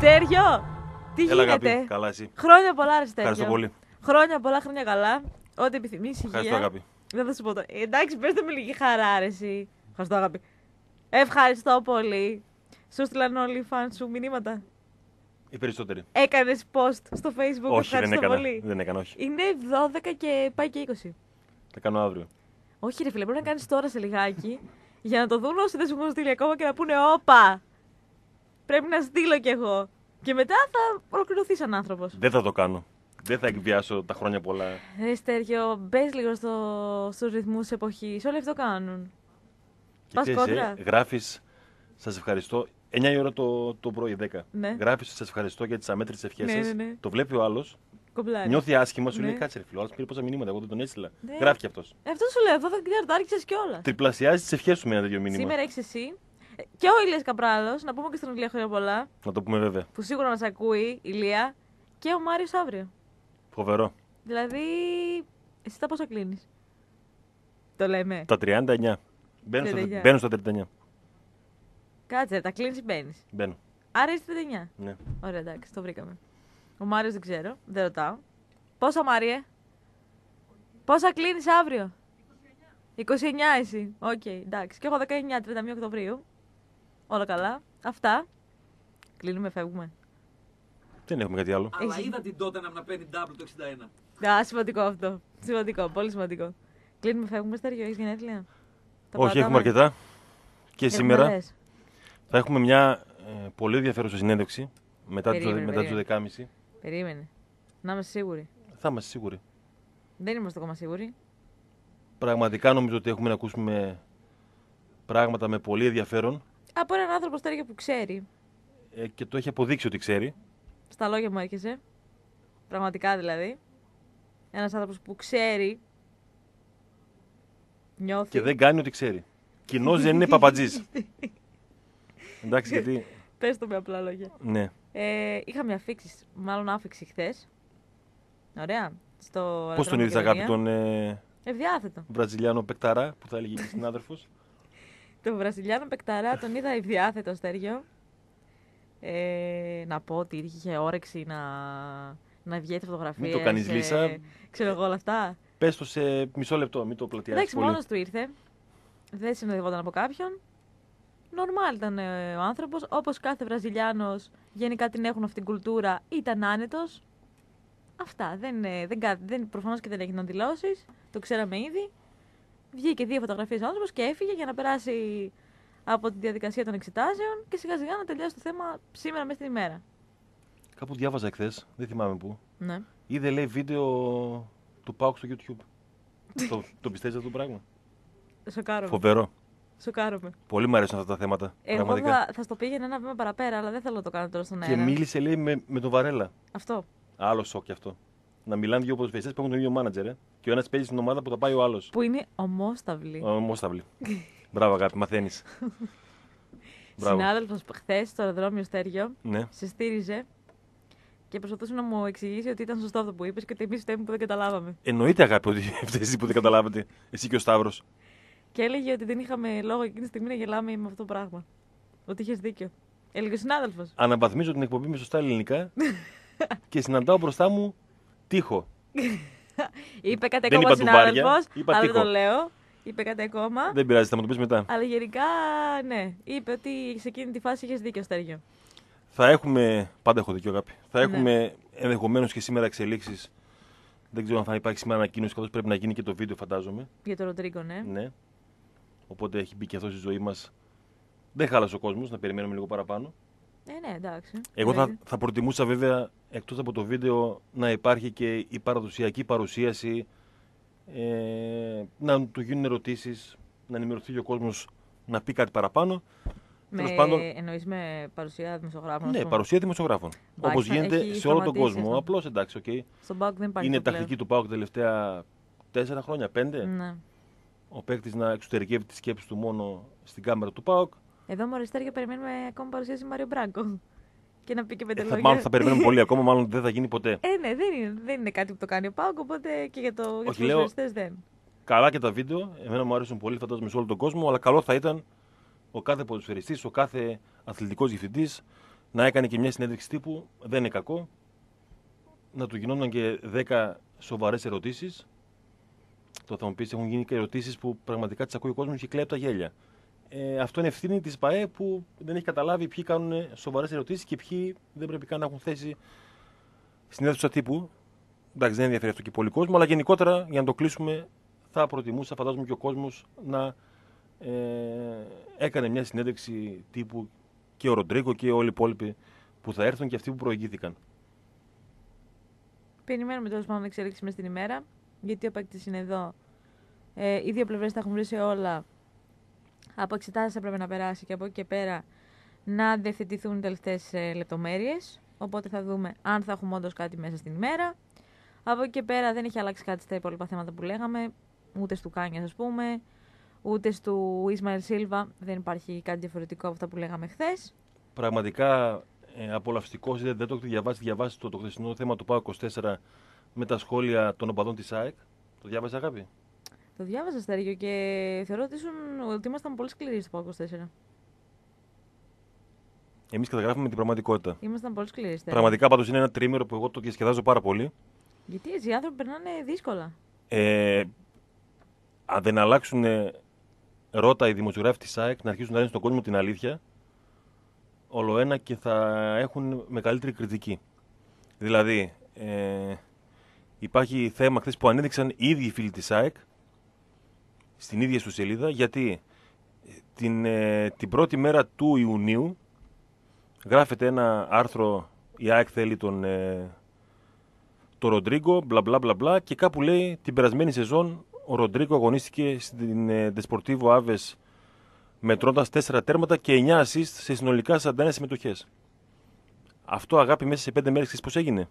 Στέργιο, τι Έλα, γίνεται; αγάπη. Καλά, εσύ. Χρόνια πολλά, ρε Στέργιο. Ευχαριστώ πολύ. Χρόνια πολλά, χρόνια καλά. Ό,τι επιθυμείς, υγεία. Ευχαριστώ, αγάπη. Δεν θα σου πω το. Ε, Εντάξει, πες το με λίγη χαρά, ρε, εσύ. Ευχαριστώ, αγάπη. Ευχαριστώ πολύ. Σου στείλαν όλοι οι φαν σου μηνύματα; Οι περισσότεροι. Έκανες post στο facebook. όχι, δεν Ευχαριστώ έκανα. πολύ. Δεν έκανα, όχι. Είναι 12 και πάει και 20. Θα κάνω αύριο. Όχι, ρε φίλε, πρέπει να κάνεις τώρα σε λιγάκι για να το δουν όσοι δεν σου έχουν στείλει ακόμα και να πούνε Όπα! Πρέπει να στείλω κι εγώ. Και μετά θα ολοκληρωθεί σαν άνθρωπος. Δεν θα το κάνω. Δεν θα εκβιάσω τα χρόνια πολλά. Ρε Στέργιο, μπες λίγο στο, στους ρυθμούς εποχής. Όλοι αυτό κάνουν. Και Πας ξέρεις, κόντρα. ε, γράφεις, σας ευχαριστώ. 9 η ώρα το, το πρωί, 10. Ναι. Γράφεις, σας ευχαριστώ για τις αμέτρητες ευχές Ναι, σας. ναι, ναι. Το βλέπει ο άλλος, Κομπλάρι. νιώθει άσχημα, σου Ναι. λέει κάτσε ρε φίλο, ο άλλος πήρε πόσα μηνύματα, εγώ δεν τον έστειλα. Ναι. Γράφει και αυτός. Ε, Αυτό σου λέω, εδώ δεν ξέρω, το άρχισες κιόλας. Τριπλασιάζεις τις ευχές σου με ένα τέτοιο μήνυμα. Σήμερα έχεις εσύ. Ε, Και ο Ηλίας Καπράλο, να πούμε και στον Ηλία χρόνια πολλά, Να το πούμε βέβαια. που σίγουρα μας ακούει, Ηλία, και ο Μάριος αύριο. Φοβερό. Δηλαδή, εσύ τα πόσα κλείνεις; Το λέμε. Τα 39. Μπαίνω, στα, 39. μπαίνω στα 39. Κάτσε, τα κλείνεις ή μπαίνεις; Μπαίνω. Άρα είσαι 39. Ναι. Ωραία, εντάξει, το βρήκαμε. Ο Μάριος δεν ξέρω, δεν ρωτάω. Πόσα, Μάριε; Πόσα κλείνεις αύριο; 29 εσύ. Οκ, εντάξει. Και έχω 19, 31 Οκτωβρίου. Όλα καλά. Αυτά. Κλείνουμε, φεύγουμε. Δεν έχουμε κάτι άλλο. Αλλά Έχει. είδα την τότε να παίρνει double το 61. Α, σημαντικό αυτό. Σημαντικό, πολύ σημαντικό. Κλείνουμε, φεύγουμε, Στέργιο, έχεις γενέθλια; Τα Όχι, έχουμε παρατάμε. αρκετά. Και Έχουμε σήμερα λες. θα έχουμε μια ε, πολύ ενδιαφέρουσα συνέντευξη μετά τις Περίμενε, μετά τις περίμενε. 12.30. Περίμενε. Να είμαστε σίγουροι. Θα είμαστε σίγουροι. Δεν είμαστε ακόμα σίγουροι. Πραγματικά νομίζω ότι έχουμε να ακούσουμε πράγματα με πολύ ενδιαφέρον Από έναν άνθρωπο, Στέργιο, που ξέρει. ε, και το έχει αποδείξει ότι ξέρει. Στα λόγια μου έρχεσαι. Πραγματικά δηλαδή. Ένας άνθρωπος που ξέρει. Νιώθει. Και δεν κάνει ότι ξέρει. Κοινός δεν είναι παπατζής. Εντάξει, γιατί. Πες το με απλά λόγια. Ναι. Ε, είχα μια αφήξη, μάλλον άφηξη χθες. Ωραία. Στο Πώς τον αεροδρόμιο είδες, αγάπη, Μακεδονία. τον ε, Ευδιάθετο. Βραζιλιάνο Πεκταρά, που θα έλεγε και συνάδελφος. Το Βραζιλιάνο Πεκταρά τον είδα ευδιάθετο Στέργιο. Ε, να πω ότι είχε όρεξη να, να βγαίνει φωτογραφίες. Μην το κάνεις, ε, Λίσσα. Ξέρω εγώ όλα αυτά. Πες το σε μισό λεπτό, μην το πλατιάσεις Εντάξει, πολύ. μόνος του ήρθε. Δεν συνοδευόταν από κάποιον. Νορμάλ ήταν ε, ο άνθρωπος. Όπως κάθε Βραζιλιάνος, γενικά την έχουν αυτή την κουλτούρα, ήταν άνετος. Αυτά. Δεν, ε, δεν, κα- δεν, προφανώς και δεν έγιναν δηλώσεις. Το ξέραμε ήδη. Βγήκε δύο φωτογραφίες ο άνθρωπος και έφυγε για να περάσει από τη διαδικασία των εξετάσεων και σιγά σιγά να τελειώσει το θέμα σήμερα μέσα στην ημέρα. Κάπου διάβαζα εχθές, δεν θυμάμαι πού. Ναι. Είδε, λέει, βίντεο του Πάουκ στο YouTube. το, το πιστεύεις αυτό το πράγμα; Σοκάρομαι. Φοβερό. Σοκάρομαι. Πολύ μου αρέσουν αυτά τα θέματα. Εγώ πραγματικά. θα, θα στο πήγαινα ένα βήμα παραπέρα, αλλά δεν θέλω να το κάνω τώρα στον Και αέρα. μίλησε, λέει, με, με τον Βαρέλα. Αυτό. Άλλο σοκ κι αυτό. Να μιλάνε δύο ποδοσφαιριστές που έχουν τον ίδιο μάνατζερ. Ε. Και ο ένας παίζει στην ομάδα που θα πάει ο άλλος. Που είναι ομόσταυλοι. Όμω θα βλέπει. Μπράβο, αγάπη, μαθαίνεις. Μπράβο. Συνάδελφος χθες στο αεροδρόμιο Στέργιο Ναι. σε στήριζε και προσπαθούσε να μου εξηγήσει ότι ήταν σωστό αυτό που είπες και ότι εμείς φταίμε που δεν καταλάβαμε. Εννοείται, αγάπη, ότι φταίεις εσύ που δεν καταλάβατε. Εσύ και ο Σταύρος. Και έλεγε ότι δεν είχαμε λόγο εκείνη τη στιγμή να γελάμε με αυτό το πράγμα. Ότι είχες δίκιο. Έλεγε ο συνάδελφος. Αναβαθμίζω την εκπομπή με σωστά ελληνικά και συναντάω μπροστά μου τείχο. Είπε κάτι Δεν ακόμα είπα ντουβάρια, συνάδελφος. είπα Αλλά δεν τείχο. το λέω. Είπε κάτι ακόμα. Δεν πειράζει, θα μου το πεις μετά. Αλλά γενικά, ναι. Είπε ότι σε εκείνη τη φάση είχες δίκιο, Στέργιο. Θα έχουμε. Πάντα έχω δίκιο, αγάπη. Θα Ναι. έχουμε ενδεχομένως και σήμερα εξελίξεις. Δεν ξέρω αν θα υπάρχει σήμερα ανακοίνωση, καθώς πρέπει να γίνει και το βίντεο, φαντάζομαι. Για το Ροντρίγκο, ναι. Ναι. Οπότε έχει μπει και αυτό στη ζωή μας. Δεν χάλασε ο κόσμος, να περιμένουμε λίγο παραπάνω. Ε, ναι, εντάξει. Εγώ θα, Εννοείται. θα προτιμούσα βέβαια εκτός από το βίντεο να υπάρχει και η παραδοσιακή παρουσίαση. Ε, να του γίνουν ερωτήσεις, να ενημερωθεί και ο κόσμος να πει κάτι παραπάνω. Με, τέλος πάντων- εννοείς με παρουσία δημοσιογράφων. ας Ναι, πούμε; παρουσία δημοσιογράφων. Εντάξει, Όπως γίνεται έχει σε όλο τον σταματήσει κόσμο. αυτό. Απλώς εντάξει, οκ. Στον Πάουκ δεν υπάρχει Είναι αυτό πλέον. τακτική του ΠΑΟΚ τα τελευταία τέσσερα χρόνια, πέντε. Ναι. Ο παίκτης να εξωτερικεύει τη σκέψη του μόνο στην κάμερα του Πάουκ. Εδώ με Αριστέρια περιμένουμε ακόμα παρουσίαση Μάριο Μπράγκο. Και να πει και πέντε Ε, θα, λόγια. μάλλον θα περιμένουμε πολύ ακόμα, μάλλον δεν θα γίνει ποτέ. Ε, ναι, δεν είναι, δεν είναι κάτι που το κάνει ο ΠΑΟΚ, οπότε και για, το, για Όχι, τους λέω- ποδοσφαιριστές δεν. Καλά και τα βίντεο, εμένα μου αρέσουν πολύ, φαντάζομαι σε όλο τον κόσμο, αλλά καλό θα ήταν ο κάθε ποδοσφαιριστής, ο κάθε αθλητικός διευθυντής να έκανε και μια συνέντευξη τύπου, δεν είναι κακό. Να του γινόταν και 10 σοβαρές ερωτήσεις. Το θα μου πεις, έχουν γίνει και ερωτήσεις που πραγματικά τις ακούει ο κόσμος και κλαίει από τα γέλια. Ε, αυτό είναι ευθύνη της ΠαΕ που δεν έχει καταλάβει ποιοι κάνουν σοβαρές ερωτήσεις και ποιοι δεν πρέπει καν να έχουν θέση στην αίθουσα τύπου. Εντάξει, δεν ενδιαφέρει αυτό και πολύ κόσμο, αλλά γενικότερα για να το κλείσουμε, θα προτιμούσα, φαντάζομαι και ο κόσμος να ε, έκανε μια συνέντευξη τύπου και ο Ροντρίγκο και όλοι οι υπόλοιποι που θα έρθουν και αυτοί που προηγήθηκαν. Περιμένουμε τέλος πάντων να εξελίξουμε στην ημέρα, γιατί ο παίκτης είναι εδώ. Ε, οι δύο πλευρές τα έχουν βρει σε όλα. Από εξετάσεις θα πρέπει να περάσει και από εκεί και πέρα να διευθετηθούν οι τελευταίες λεπτομέρειες. Οπότε θα δούμε αν θα έχουμε όντως κάτι μέσα στην ημέρα. Από εκεί και πέρα δεν έχει αλλάξει κάτι στα υπόλοιπα θέματα που λέγαμε, ούτε στου Κάνιας, ας πούμε, ούτε του Ισμαήλ Σίλβα. Δεν υπάρχει κάτι διαφορετικό από αυτά που λέγαμε χθες. Πραγματικά ε, απολαυστικός, δεν, δεν το έχετε διαβάσει, διαβάσει το, το χθεσινό θέμα του ΠΑΟ 24 με τα σχόλια των οπαδών της ΑΕΚ. Το διάβασε, αγάπη; Το διάβασα, Στέργιο, και θεωρώ ότι, ήσουν, ότι ήμασταν πολύ σκληροί στο ΠΑΟ 24. Εμείς καταγράφουμε την πραγματικότητα. Ήμασταν πολύ σκληροί. Στέργιο. Πραγματικά πάντως είναι ένα τρίμερο που εγώ το διασκεδάζω πάρα πολύ. Γιατί έτσι οι άνθρωποι περνάνε δύσκολα. Ε, αν δεν αλλάξουν ε, ρώτα οι δημοσιογράφοι της ΑΕΚ να αρχίσουν να λένε στον κόσμο την αλήθεια, όλο ένα και θα έχουν μεγαλύτερη κριτική. Δηλαδή, ε, υπάρχει θέμα χθες που ανέδειξαν οι ίδιοι φίλοι της ΑΕΚ στην ίδια σου σελίδα, γιατί την, ε, την πρώτη μέρα του Ιουνίου γράφεται ένα άρθρο η ΑΕΚ θέλει τον, ε, το Ροντρίγκο, μπλα μπλα μπλα μπλα και κάπου λέει την περασμένη σεζόν ο Ροντρίγκο αγωνίστηκε στην ε, Desportivo Aves μετρώντας 4 τέρματα και 9 assist σε συνολικά 41 συμμετοχές. Αυτό αγάπη μέσα σε 5 μέρες πώς έγινε;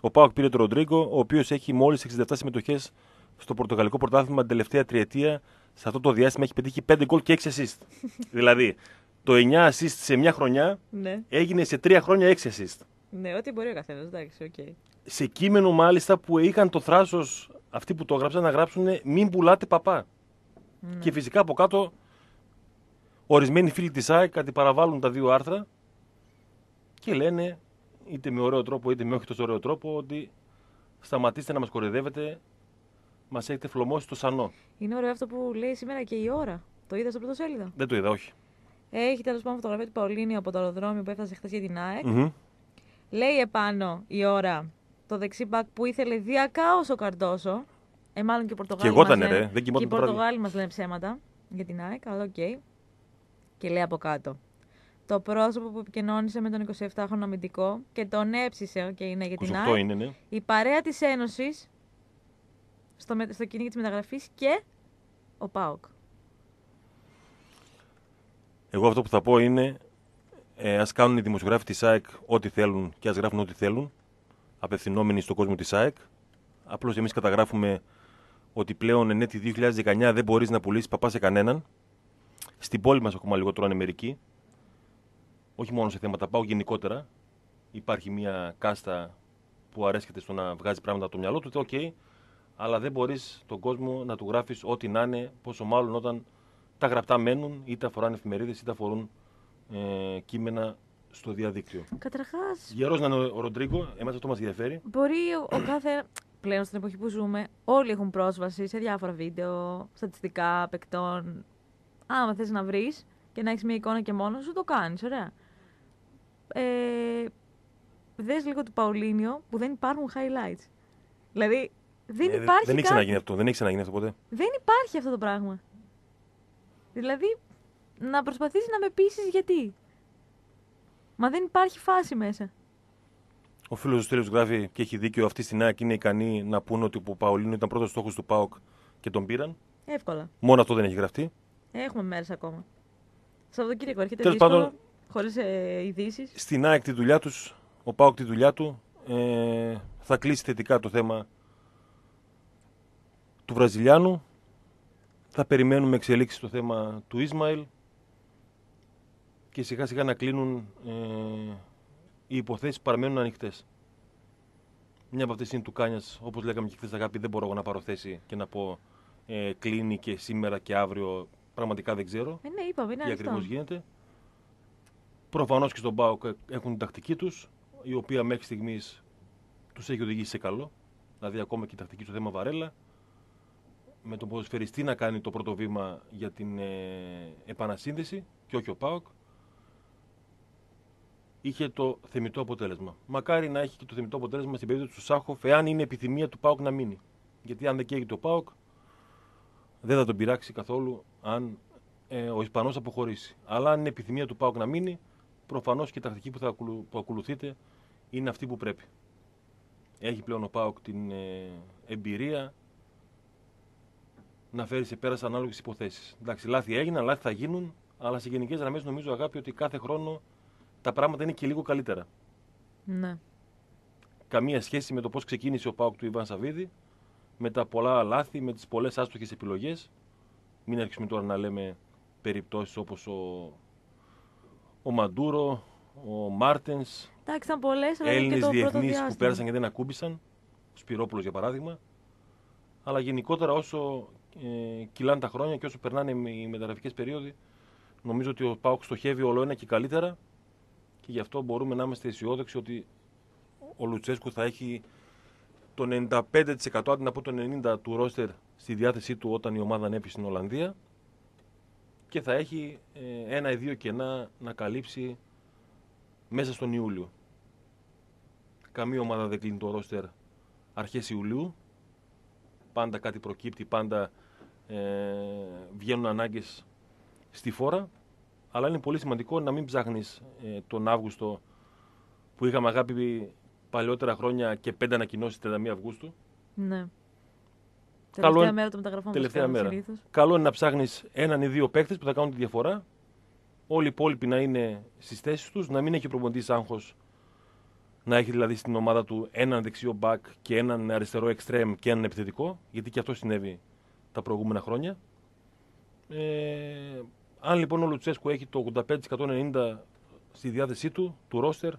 Ο Πάοκ πήρε τον Ροντρίγκο, ο οποίος έχει μόλις 67 συμμετοχές στο Πορτογαλικό Πρωτάθλημα την τελευταία τριετία. Σε αυτό το διάστημα έχει πετύχει 5 γκολ και 6 assist. δηλαδή, το 9 assist σε μια χρονιά Ναι. έγινε σε 3 χρόνια 6 assist. Ναι, ό,τι μπορεί ο καθένας. Εντάξει, OK. Okay. Σε κείμενο μάλιστα που είχαν το θράσος αυτοί που το έγραψαν να γράψουν μην πουλάτε παπά. Ναι. Και φυσικά από κάτω ορισμένοι φίλοι της ΑΕΚ αντιπαραβάλλουν τα δύο άρθρα και λένε είτε με ωραίο τρόπο είτε με όχι τόσο ωραίο τρόπο ότι σταματήστε να μας κοροϊδεύετε, μας έχετε φλομώσει στο σανό. Είναι ωραίο αυτό που λέει σήμερα και η Ώρα. Το είδα στο πρωτοσέλιδο. Δεν το είδα, όχι. Έχει τέλος πάντων φωτογραφία του Παολίνη από το αεροδρόμιο που έφτασε χθες για την ΑΕΚ. Μμμ. Λέει επάνω η Ώρα το δεξί μπακ που ήθελε διακαώς ο Καρντόσο. Ε, μάλλον και οι Πορτογάλοι. Και εγώ ήταν μας λένε- ρε, δεν Και οι κοιμόταν το βράδυ. Πορτογάλοι μας λένε ψέματα για την ΑΕΚ, αλλά οκ. Και λέει από κάτω. Το πρόσωπο που επικοινώνησε με τον 27χρονο αμυντικό και τον έψησε, οκ, είναι για την 28 ΑΕΚ. είναι, ναι. Η παρέα της Ένωσης στο, με- στο κυνήγι της μεταγραφής και ο ΠΑΟΚ. Εγώ αυτό που θα πω είναι ε, ας κάνουν οι δημοσιογράφοι της ΑΕΚ ό,τι θέλουν και ας γράφουν ό,τι θέλουν απευθυνόμενοι στον κόσμο της ΑΕΚ. Απλώς εμείς καταγράφουμε ότι πλέον εν έτη 2019 δεν μπορείς να πουλήσεις παπά σε κανέναν. Στην πόλη μας ακόμα λιγότερο είναι μερικοί. Όχι μόνο σε θέματα πάω γενικότερα. Υπάρχει μια κάστα που αρέσκεται στο να βγάζει πράγματα από το μυαλό του. Οκ, αλλά δεν μπορείς τον κόσμο να του γράφεις ό,τι να είναι, πόσο μάλλον όταν τα γραπτά μένουν, είτε αφορούν εφημερίδες, είτε αφορούν ε, κείμενα στο διαδίκτυο. Καταρχάς, γερός να είναι ο Ροντρίγκο, εμάς αυτό μας ενδιαφέρει. μπορεί ο, ο κάθε. πλέον στην εποχή που ζούμε, όλοι έχουν πρόσβαση σε διάφορα βίντεο, στατιστικά παικτών. Άμα θες να βρεις και να έχεις μια εικόνα και μόνος σου, το κάνεις. Ωραία. Ε, δες λίγο του Παουλίνιο που δεν υπάρχουν highlights. Δηλαδή, δεν Ε, υπάρχει. δεν έχει κάτι. ξαναγίνει αυτό, δεν έχει ξαναγίνει αυτό ποτέ. Δεν υπάρχει αυτό το πράγμα. Δηλαδή, να προσπαθήσεις να με πείσει γιατί. Μα δεν υπάρχει φάση μέσα. Ο φίλος του Στέλιος γράφει και έχει δίκιο. Αυτοί στην ΑΕΚ είναι ικανοί να πούνε ότι ο Παολίνο ήταν πρώτος στόχος του ΠΑΟΚ και τον πήραν. Εύκολα. Μόνο αυτό δεν έχει γραφτεί. Έχουμε μέρες ακόμα. Σαββατοκύριακο έρχεται Τέλος δύσκολο, πάντων- χωρίς ε, ειδήσεις. Στην ΑΕΚ τη δουλειά τους, ο ΠΑΟΚ τη δουλειά του, ε, θα κλείσει θετικά το θέμα του Βραζιλιάνου. Θα περιμένουμε εξελίξεις στο θέμα του Ισμαήλ και σιγά σιγά να κλείνουν ε, οι υποθέσεις που παραμένουν ανοιχτές. Μια από αυτές είναι του Κάνιας, όπως λέγαμε και χθες αγάπη, δεν μπορώ εγώ να πάρω θέση και να πω ε, κλείνει και σήμερα και αύριο, πραγματικά δεν ξέρω Ε, ναι, είπαμε, είναι τι ανοιχτό. ακριβώς γίνεται. Προφανώς και στον ΠΑΟΚ έχουν την τακτική τους, η οποία μέχρι στιγμής τους έχει οδηγήσει σε καλό. Δηλαδή, ακόμα και η τακτική στο θέμα Βαρέλα. Με τον ποδοσφαιριστή να κάνει το πρώτο βήμα για την ε, επανασύνδεση και όχι ο ΠΑΟΚ. Είχε το θεμητό αποτέλεσμα. Μακάρι να έχει και το θεμητό αποτέλεσμα στην περίπτωση του Σάχοφ, εάν είναι επιθυμία του ΠΑΟΚ να μείνει. Γιατί αν δεν καίγει το ΠΑΟΚ, δεν θα τον πειράξει καθόλου αν ε, ο Ισπανός αποχωρήσει. Αλλά αν είναι επιθυμία του ΠΑΟΚ να μείνει, προφανώς και η τακτική που θα ακολου, που ακολουθείτε είναι αυτή που πρέπει. Έχει πλέον ο ΠΑΟΚ την ε, εμπειρία να φέρεις σε πέρας ανάλογες υποθέσεις. Εντάξει, λάθη έγιναν, λάθη θα γίνουν, αλλά σε γενικές γραμμές νομίζω αγάπη ότι κάθε χρόνο τα πράγματα είναι και λίγο καλύτερα. Ναι. Καμία σχέση με το πώς ξεκίνησε ο ΠΑΟΚ του Ιβάν Σαββίδη, με τα πολλά λάθη, με τις πολλές άστοχες επιλογές. Μην αρχίσουμε τώρα να λέμε περιπτώσεις όπως ο, ο Μαντούρο, ο Μάρτενς, Εντάξει, ήταν πολλές, αλλά και Έλληνες το πρώτο διεθνείς διάστημα. που πέρασαν και δεν ακούμπησαν. Ο Σπυρόπουλος για παράδειγμα. Αλλά γενικότερα όσο ε, κυλάνε τα χρόνια και όσο περνάνε οι μεταγραφικέ περίοδοι, νομίζω ότι ο Πάουκ στοχεύει όλο ένα και καλύτερα και γι' αυτό μπορούμε να είμαστε αισιόδοξοι ότι ο Λουτσέσκου θα έχει το 95% αντί να πω το 90% του ρόστερ στη διάθεσή του όταν η ομάδα ανέβει στην Ολλανδία και θα έχει ε, ένα ή δύο κενά να καλύψει μέσα στον Ιούλιο. Καμία ομάδα δεν κλείνει το ρόστερ αρχές Ιουλίου. Πάντα κάτι προκύπτει, πάντα ε, βγαίνουν ανάγκες στη φόρα. Αλλά είναι πολύ σημαντικό να μην ψάχνεις ε, τον Αύγουστο που είχαμε αγάπη παλιότερα χρόνια και πέντε ανακοινώσεις 31 Αυγούστου. Ναι. Καλό Τελευταία είναι- μέρα των μεταγραφών. τελευταία όπως μέρα. κάνουν συνήθως. Καλό είναι να ψάχνεις έναν ή δύο παίκτες που θα κάνουν τη διαφορά. Όλοι οι υπόλοιποι να είναι στις θέσεις τους, να μην έχει προπονητής άγχος να έχει δηλαδή στην ομάδα του έναν δεξιό back και έναν αριστερό extreme και έναν επιθετικό, γιατί και αυτό συνέβη τα προηγούμενα χρόνια. Ε, αν λοιπόν ο Λουτσέσκου έχει το 85% στη διάθεσή του, του ρόστερ,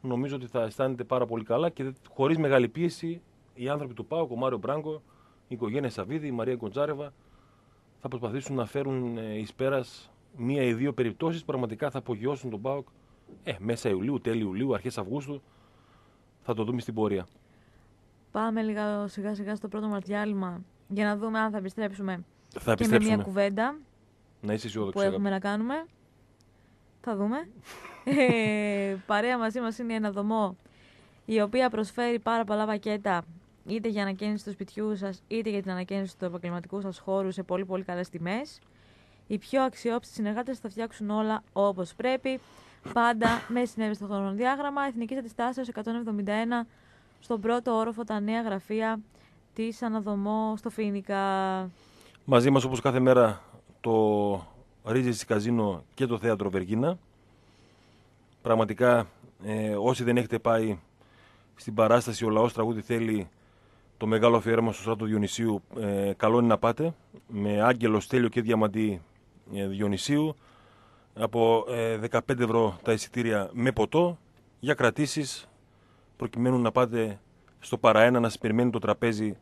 νομίζω ότι θα αισθάνεται πάρα πολύ καλά και χωρίς μεγάλη πίεση οι άνθρωποι του ΠΑΟΚ, ο Μάριο Μπράγκο, η οικογένεια Σαββίδη, η Μαρία Γκοντζάρεβα, θα προσπαθήσουν να φέρουν ε, εις πέρας μία ή δύο περιπτώσεις που πραγματικά θα απογειώσουν τον ΠΑΟΚ ε, μέσα Ιουλίου, τέλη Ιουλίου, αρχές Αυγούστου. Θα το δούμε στην πορεία. Πάμε λίγα σιγά σιγά στο πρώτο μας διάλειμμα για να δούμε αν θα επιστρέψουμε Θα και με επιστρέψουμε. μια κουβέντα Να είσαι που αισιόδοξο. έχουμε να κάνουμε. Θα δούμε. ε, παρέα μαζί μας είναι η Εναδομό, η οποία προσφέρει πάρα πολλά πακέτα είτε για ανακαίνιση του σπιτιού σας, είτε για την ανακαίνιση του επαγγελματικού σας χώρου σε πολύ πολύ καλές τιμές. Οι πιο αξιόπιστοι συνεργάτες θα φτιάξουν όλα όπως πρέπει. Πάντα με συνέβη στο χρονοδιάγραμμα. Εθνικής Αντιστάσεως 171 στον πρώτο όροφο τα νέα γραφεία της Αναδομό στο Φίνικα. Μαζί μας όπως κάθε μέρα το Ρίζες Καζίνο και το Θέατρο Βεργίνα. Πραγματικά ε, όσοι δεν έχετε πάει στην παράσταση «Ο λαός τραγούδι θέλει» το μεγάλο αφιέρωμα στο Στράτο Διονυσίου, ε, καλό είναι να πάτε με Άγγελο, Στέλιο και Διαμαντή ε, Διονυσίου από ε, 15 ευρώ τα εισιτήρια με ποτό για κρατήσεις προκειμένου να πάτε στο παραένα να σας περιμένει το τραπέζι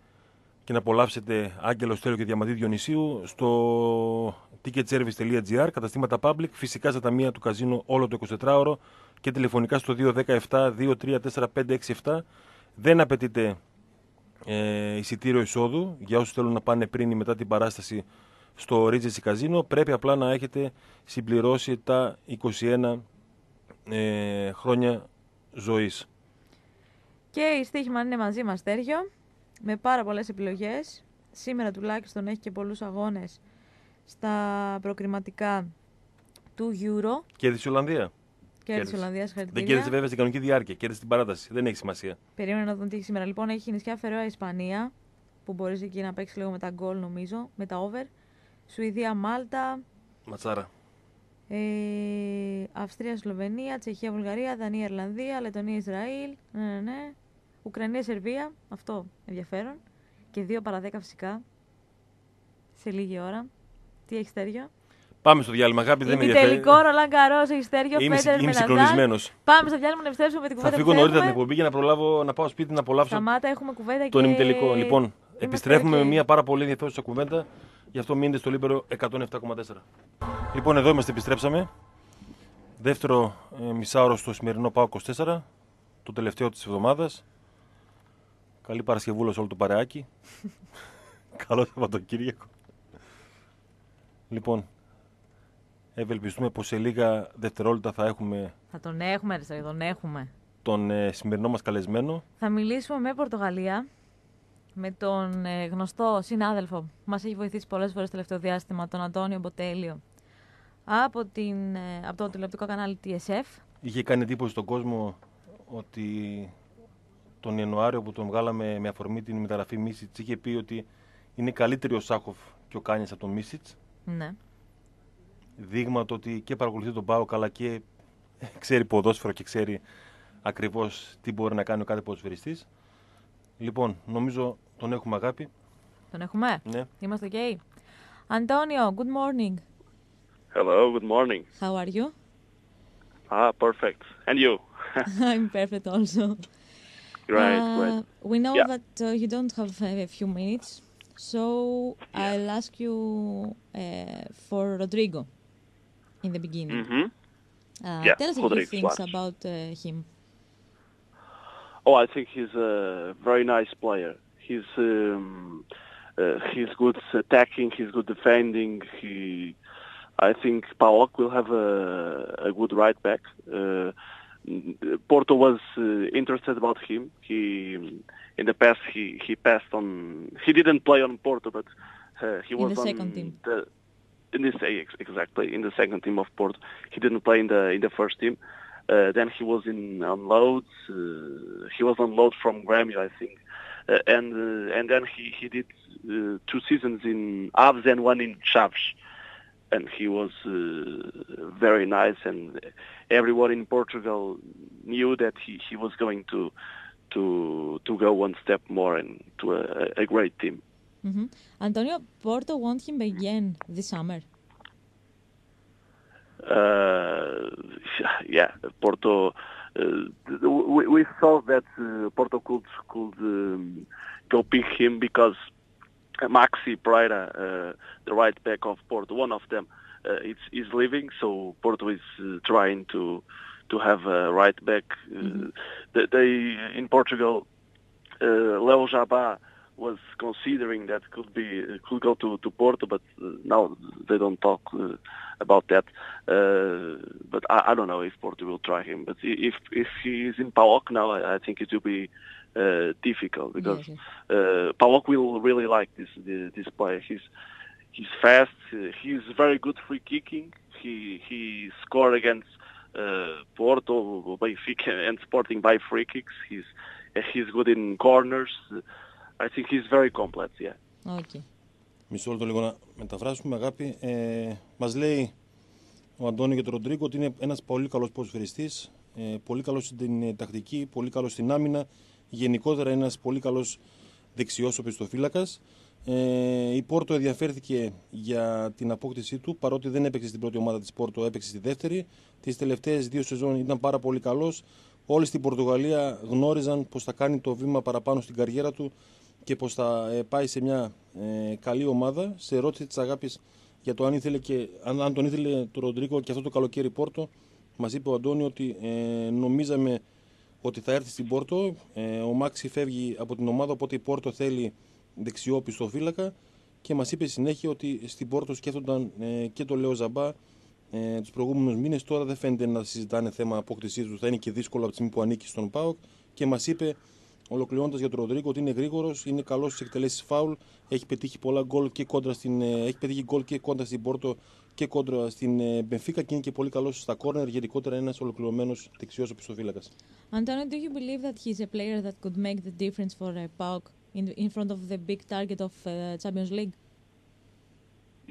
και να απολαύσετε Άγγελο Στέλιο και Διαμαντή Διονυσίου στο ticketservice.gr, καταστήματα public, φυσικά στα ταμεία του καζίνο όλο το 24ωρο και τηλεφωνικά στο 217-234-567. Δεν απαιτείται ε, εισιτήριο εισόδου για όσους θέλουν να πάνε πριν ή μετά την παράσταση στο Regency Casino. Πρέπει απλά να έχετε συμπληρώσει τα 21 ε, χρόνια ζωής. Και η Στίχημαν είναι μαζί μας Τέργιο, με πάρα πολλές επιλογές. Σήμερα τουλάχιστον έχει και πολλούς αγώνες στα προκριματικά του Euro Κέρδισε η Ολλανδία. και της Κέρδισε. Ολλανδίας Δεν κέρδισε χαρακτήρια. βέβαια στην κανονική διάρκεια, κέρδισε την παράταση. Δεν έχει σημασία. Περίμενα να δουν τι έχει σήμερα. Λοιπόν, έχει νησιά Φερόα Ισπανία, που μπορείς εκεί να παίξεις λίγο με τα γκολ νομίζω, με τα over. Σουηδία Μάλτα, Ματσάρα. ε, Αυστρία Σλοβενία, Τσεχία Βουλγαρία, Δανία Ιρλανδία, Λετωνία Ισραήλ, ναι, ναι, ναι. Ουκρανία Σερβία, αυτό ενδιαφέρον. Και 2 παρα 10 φυσικά. Σε λίγη ώρα. Τι έχεις Τέργιο. Πάμε στο διάλειμμα, αγάπη. Δεν με Ημιτελικό ενδιαφέρει. Ρολάν Καρό, έχεις Τέργιο, Είμαι, Φέντερ είμαι με Ναδάλ. συγκλονισμένος. Πάμε στο διάλειμμα να επιστρέψουμε με την Θα κουβέντα φύγω που νωρίτερα την έχουμε. εκπομπή για να προλάβω να πάω σπίτι να απολαύσω Σταμάτα, έχουμε κουβέντα τον και... ημιτελικό. Λοιπόν, είμαστε επιστρέφουμε ok. με μια πάρα πολύ ενδιαφέρουσα κουβέντα. Γι' αυτό μείνετε στο Λίμπερο 107,4. Λοιπόν, εδώ είμαστε, επιστρέψαμε. Δεύτερο ε, μισάωρο στο σημερινό ΠΑΟΚ 24, το τελευταίο της εβδομάδας. Καλή Παρασκευούλα σε όλο το παρεάκι. Καλό Σαββατοκύριακο. Λοιπόν, ευελπιστούμε πως σε λίγα δευτερόλεπτα θα έχουμε Θα τον έχουμε, ρε, Σαρή, τον έχουμε. τον ε, σημερινό μας καλεσμένο. Θα μιλήσουμε με Πορτογαλία, με τον ε, γνωστό συνάδελφο που μας έχει βοηθήσει πολλές φορές το τελευταίο διάστημα, τον Αντώνιο Μποτέλιο, από, την, ε, από το τηλεοπτικό κανάλι TSF. Είχε κάνει εντύπωση στον κόσμο ότι τον Ιανουάριο που τον βγάλαμε με αφορμή την μεταγραφή Μίσιτς είχε πει ότι είναι καλύτερη ο Σάχοφ και ο Κάνιας από τον Μίσιτς. Ναι. Δείγμα το ότι και παρακολουθεί τον Πάο αλλά και ξέρει ποδόσφαιρο και ξέρει ακριβώς τι μπορεί να κάνει ο κάθε ποδοσφαιριστής. Λοιπόν, νομίζω τον έχουμε αγάπη. Τον έχουμε; Ναι. Είμαστε ok. Αντώνιο, good morning. Hello, good morning. How are you? Ah, perfect. And you? I'm perfect also. Great, Uh, great. We know Yeah. that uh, you don't have uh, a few minutes, so I'll ask you uh, for Rodrigo in the beginning. hmm Uh, Yeah, tell us a few Rodrigo things Soares. about uh, him. Oh, I think he's a very nice player. He's um, uh, he's good attacking. He's good defending. He, I think Paok will have a, a good right back. Uh, Porto was uh, interested about him. He in the past he, he passed on. He didn't play on Porto, but uh, he In was the on second team. the in this exactly in the second team of Porto. He didn't play in the in the first team. Uh, then he was in on loads. Uh, he was on load from Grêmio, I think, uh, and uh, and then he he did uh, two seasons in Aves and one in Chaves, and he was uh, very nice. And everyone in Portugal knew that he, he was going to to to go one step more and to a, a great team. hmm Antonio, Porto want him again this summer. Uh, yeah, Porto. Uh, we, we saw that uh, Porto could could um, go pick him because Maxi Pereira, uh, the right back of Porto, one of them, uh, is is leaving. So Porto is uh, trying to to have a right back. Uh, they, in Portugal, uh, Leo Jabá was considering that could be could go to to Porto, but uh, now they don't talk uh, about that. Uh, but I, I don't know if Porto will try him. But if if he is in PAOK now, I, I think it will be uh, difficult because Yes, uh, PAOK will really like this this, this player. He's he's fast. Uh, he's very good free kicking. He he scored against uh, Porto, Benfica, and Sporting by free kicks. He's he's good in corners. I think he's very complete. Yeah. Okay. Μισό λεπτό λίγο να μεταφράσουμε, αγάπη. Ε, Μα λέει ο Αντώνιο για τον Ροντρίγκο ότι είναι ένα πολύ καλό ποδοσφαιριστή. Ε, πολύ καλό στην ε, τακτική, πολύ καλό στην άμυνα. Γενικότερα ένας πολύ καλός δεξιό οπισθοφύλακα. Ε, η Πόρτο ενδιαφέρθηκε για την απόκτησή του, παρότι δεν έπαιξε στην πρώτη ομάδα της Πόρτο, έπαιξε στη δεύτερη. Τις τελευταίες δύο σεζόν ήταν πάρα πολύ καλός. Όλοι στην Πορτογαλία γνώριζαν πως θα κάνει το βήμα παραπάνω στην καριέρα του και πως θα ε, πάει σε μια ε, καλή ομάδα. Σε ερώτηση της αγάπης για το αν, ήθελε και, αν, αν τον ήθελε το Ροντρίκο και αυτό το καλοκαίρι Πόρτο, μας είπε ο Αντώνιο ότι ε, νομίζαμε ότι θα έρθει στην Πόρτο. Ε, ο Μάξι φεύγει από την ομάδα, οπότε η Πόρτο θέλει δεξιό πιστοφύλακα και μας είπε συνέχεια ότι στην Πόρτο σκέφτονταν ε, και το Λέο Ζαμπά ε, τους προηγούμενους μήνες. Τώρα δεν φαίνεται να συζητάνε θέμα απόκτησής τους, θα είναι και δύσκολο από τη στιγμή που ανήκει στον ΠΑΟΚ και μας είπε Ολοκληρώνοντας για τον Ροντρίγκο ότι είναι γρήγορος, είναι καλός στις εκτελέσεις φάουλ, έχει πετύχει πολλά γκολ και κόντρα στην, ε, έχει πετύχει γκολ και κόντρα στην Πόρτο και κόντρα στην ε, Μπενφίκα και είναι και πολύ καλό στα κόρνερ. Γενικότερα είναι ένα ολοκληρωμένο δεξιό οπισθοφύλακα. Antonio, do you believe that he's a player that could make the difference for uh, PAOK in, in front of the big target of uh, Champions League?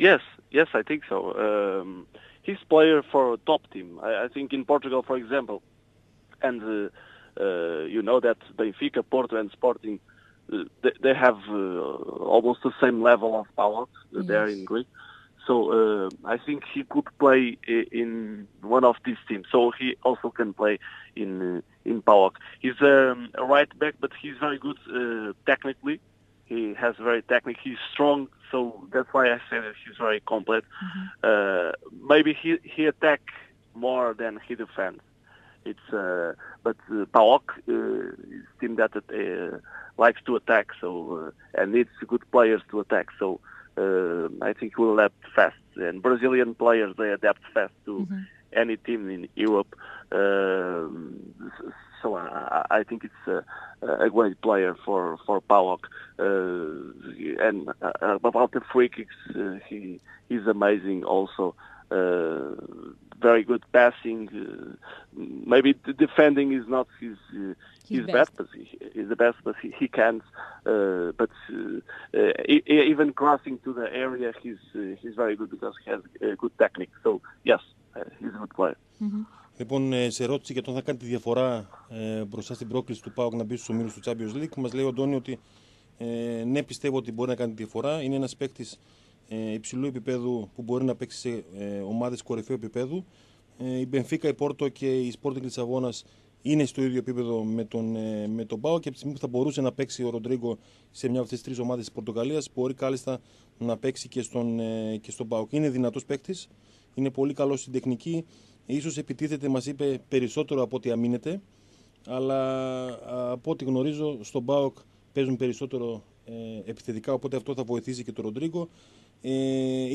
Yes, yes, I think so. Um, he's player for a top team. I, I think in Portugal, for example, and uh, uh, you know that Benfica, Porto, and Sporting, uh, they, they have uh, almost the same level of power uh, there Yes. in Greece. So uh, I think he could play in one of these teams. So he also can play in uh, in PAOK. He's um, a right back, but he's very good uh, technically. He has very technique. He's strong, so that's why I say that he's very complete. Uh, maybe he he attack more than he defends. It's uh, but uh, PAOK uh, is a team that uh, likes to attack, so uh, and needs good players to attack. So uh, I think we'll adapt fast. And Brazilian players they adapt fast to any team in Europe. Um, so I, I think it's a, a great player for for PAOK. Uh, and uh, about the free kicks, uh, he he's amazing also Uh, very good passing. Uh, maybe the defending is not his uh, His his, best. best, but he, he's the best, but he, he can. Uh, but uh, uh, e- e- even crossing to the area, he's uh, he's very good because he has uh, good technique. So yes, uh, he's a good player. Λοιπόν, ε, σε ερώτηση για το αν θα κάνει τη διαφορά ε, μπροστά στην πρόκληση του ΠΑΟΚ να μπει στου ομίλου του Champions League, μα λέει ο Αντώνη ότι ε, ναι, πιστεύω ότι μπορεί να κάνει τη διαφορά. Είναι ένα παίκτη ε, υψηλού επίπεδου που μπορεί να παίξει σε ε, ομάδες κορυφαίου επίπεδου. Ε, η Μπενφίκα, η Πόρτο και η Sporting Λισαβόνας είναι στο ίδιο επίπεδο με τον, ε, με τον ΠΑΟΚ και από τη στιγμή που θα μπορούσε να παίξει ο Ροντρίγκο σε μια από αυτέ τις τρεις ομάδες της Πορτογαλίας, μπορεί κάλλιστα να παίξει και στον, ε, και στον ΠΑΟΚ. Είναι δυνατός παίκτης, είναι πολύ καλός στην τεχνική. Ίσως επιτίθεται, μας είπε, περισσότερο από ό,τι αμήνεται. Αλλά α, από ό,τι γνωρίζω, στον ΠΑΟΚ παίζουν περισσότερο ε, επιθετικά, οπότε αυτό θα βοηθήσει και τον Ροντρίγκο. Ε,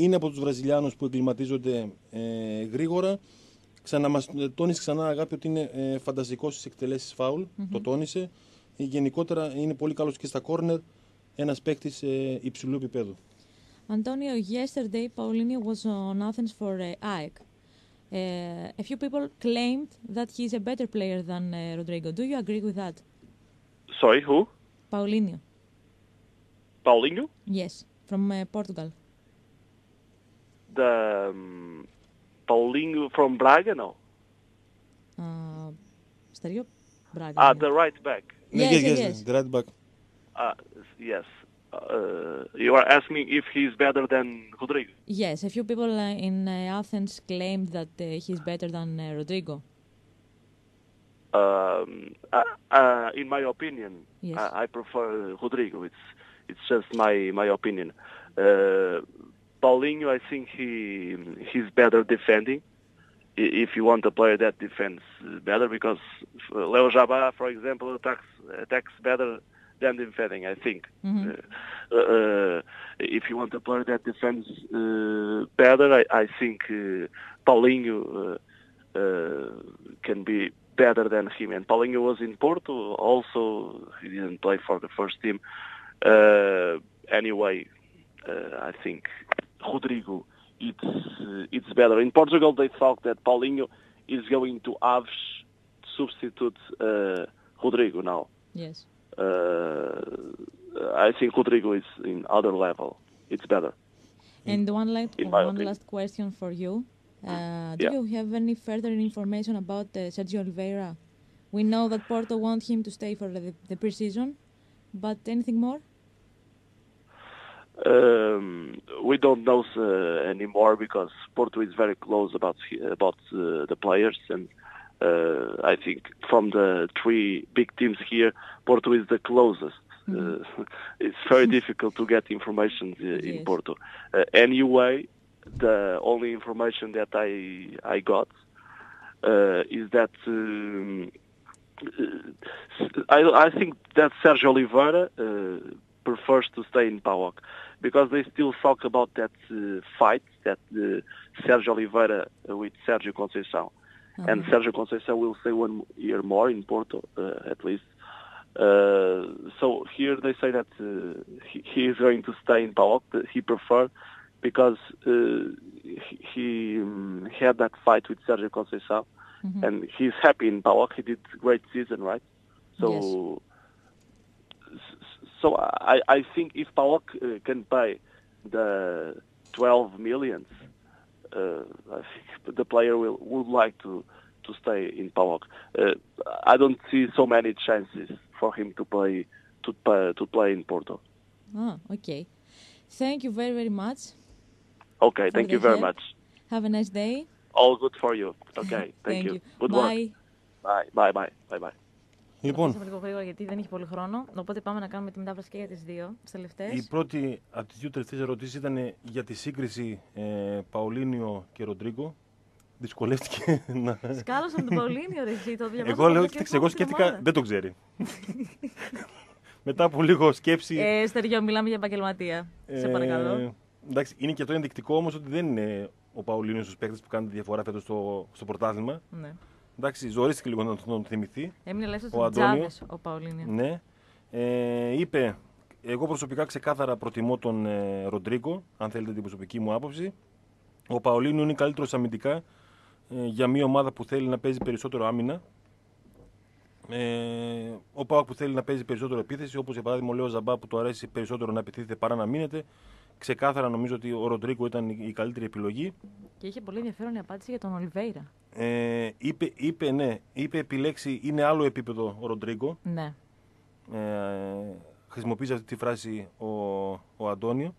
είναι από τους Βραζιλιάνους που εγκληματίζονται ε, γρήγορα. Ξανα, μας, ε, τόνισε ξανά αγάπη ότι είναι ε, φανταστικός στις εκτελέσεις φάουλ, το τόνισε. Ε, γενικότερα είναι πολύ καλός και στα κόρνερ, ένας παίκτης ε, υψηλού επίπεδου. Antonio, yesterday Paulinho was on Athens for uh, AEK. Uh, a few people claimed that he's a better player than uh, Rodrigo. Do you agree with that? Sorry, who? Paulinho. Paulinho? Yes, from uh, Portugal. the um, Paulinho from Braga, no? Uh, estaria Braga. Ah, the right back. Yes, yes, yes, yes. the right back. Uh, yes. Uh, you are asking if he's better than Rodrigo. Yes, a few people uh, in uh, Athens claimed that uh, he's better than uh, Rodrigo. Um, uh, in my opinion, yes. I, I, prefer Rodrigo. It's it's just my my opinion. Paulinho, I think he he's better defending. If you want a player that defends better, because uh, Leo Jabá, for example, attacks attacks better than defending. I think. Mhm. Uh, uh, if you want a player that defends uh, better, I, I think uh, Paulinho uh, uh, can be better than him. And Paulinho was in Porto. Also, he didn't play for the first team. Uh, anyway, uh, I think Rodrigo. It's uh, it's better. In Portugal, they thought that Paulinho is going to Aves substitute uh, Rodrigo now. Yes. Uh, I think Rodrigo is in other level. It's better. And one, last, one opinion. last question for you. Uh, do Yeah. you have any further information about uh, Sergio Oliveira? We know that Porto want him to stay for the, the pre-season, but anything more? Um, we don't know uh, anymore because Porto is very close about about uh, the players, and uh, I think from the three big teams here, Porto is the closest. Uh, it's very difficult to get information uh, in Yes. Porto. Uh, anyway, the only information that I I got uh, is that. Um, I, I think that Sergio Oliveira uh, prefers to stay in PAOK because they still talk about that uh, fight that uh, Sergio Oliveira uh, with Sergio Conceição. And Sergio Conceição will stay one year more in Porto, uh, at least. Uh, so here they say that uh, he, he is going to stay in PAOK. that He preferred because uh, he, he, um, he had that fight with Sergio Conceição and he's happy in PAOK. He did great season, right? So, s- so I, I think if PAOK uh, can pay the 12 millions, uh, I think the player will would like to to stay in PAOK. Uh, I don't see so many chances for him to play to play, to play in Porto. Ah, okay. Thank you very, very much. Okay, thank you very help. much. Have a nice day. All good for you. Okay, thank, you. Good Bye. work. Bye, bye, bye, bye, bye. Λοιπόν, Πάμε λίγο γρήγορα γιατί δεν έχει πολύ χρόνο. Οπότε πάμε να κάνουμε τη μετάφραση και για τις δύο τι τελευταίες. η πρώτη από τις δύο τελευταίες ερωτήσεις ήταν για τη σύγκριση ε, Παολίνιο και Ροντρίγκο. δυσκολεύτηκε να. Σκάλωσαν τον Παουλίνιο, ρε, εσύ, το διαβάζω Εγώ από λέω, το κοίταξε, κεφάλι εγώ στην σκέφτηκα. ομάδα. Δεν το ξέρει. Μετά από λίγο σκέψη. Ε, Στεριό, μιλάμε για επαγγελματία. Σε ε, παρακαλώ. Εντάξει, είναι και το ενδεικτικό όμως ότι δεν είναι ο Παουλίνιο στους παίκτες που κάνουν τη διαφορά φέτος στο, στο πρωτάθλημα. Ναι. Εντάξει, ζορίστηκε λίγο να τον θυμηθεί. Έμεινε ελεύθερο Ο στους Αντώνιο. τζάδες ο Παουλίνιο. Ναι. Ε, είπε, εγώ προσωπικά ξεκάθαρα προτιμώ τον ε, Ροντρίγκο, αν θέλετε την προσωπική μου άποψη. Ο Παολίνο είναι καλύτερος αμυντικά ε, για μια ομάδα που θέλει να παίζει περισσότερο άμυνα. Ε, ο Πάοκ που θέλει να παίζει περισσότερο επίθεση, όπως για παράδειγμα ο Λέο Ζαμπά που του αρέσει περισσότερο να επιτίθεται παρά να μείνεται. Ξεκάθαρα νομίζω ότι ο Ροντρίγκο ήταν η η καλύτερη επιλογή. Και είχε πολύ ενδιαφέρον η απάντηση για τον Ολιβέηρα. Ε, είπε, είπε, ναι, είπε επιλέξει, είναι άλλο επίπεδο ο Ροντρίγκο. Ναι. Ε, χρησιμοποίησε αυτή τη φράση ο, ο Αντώνιο.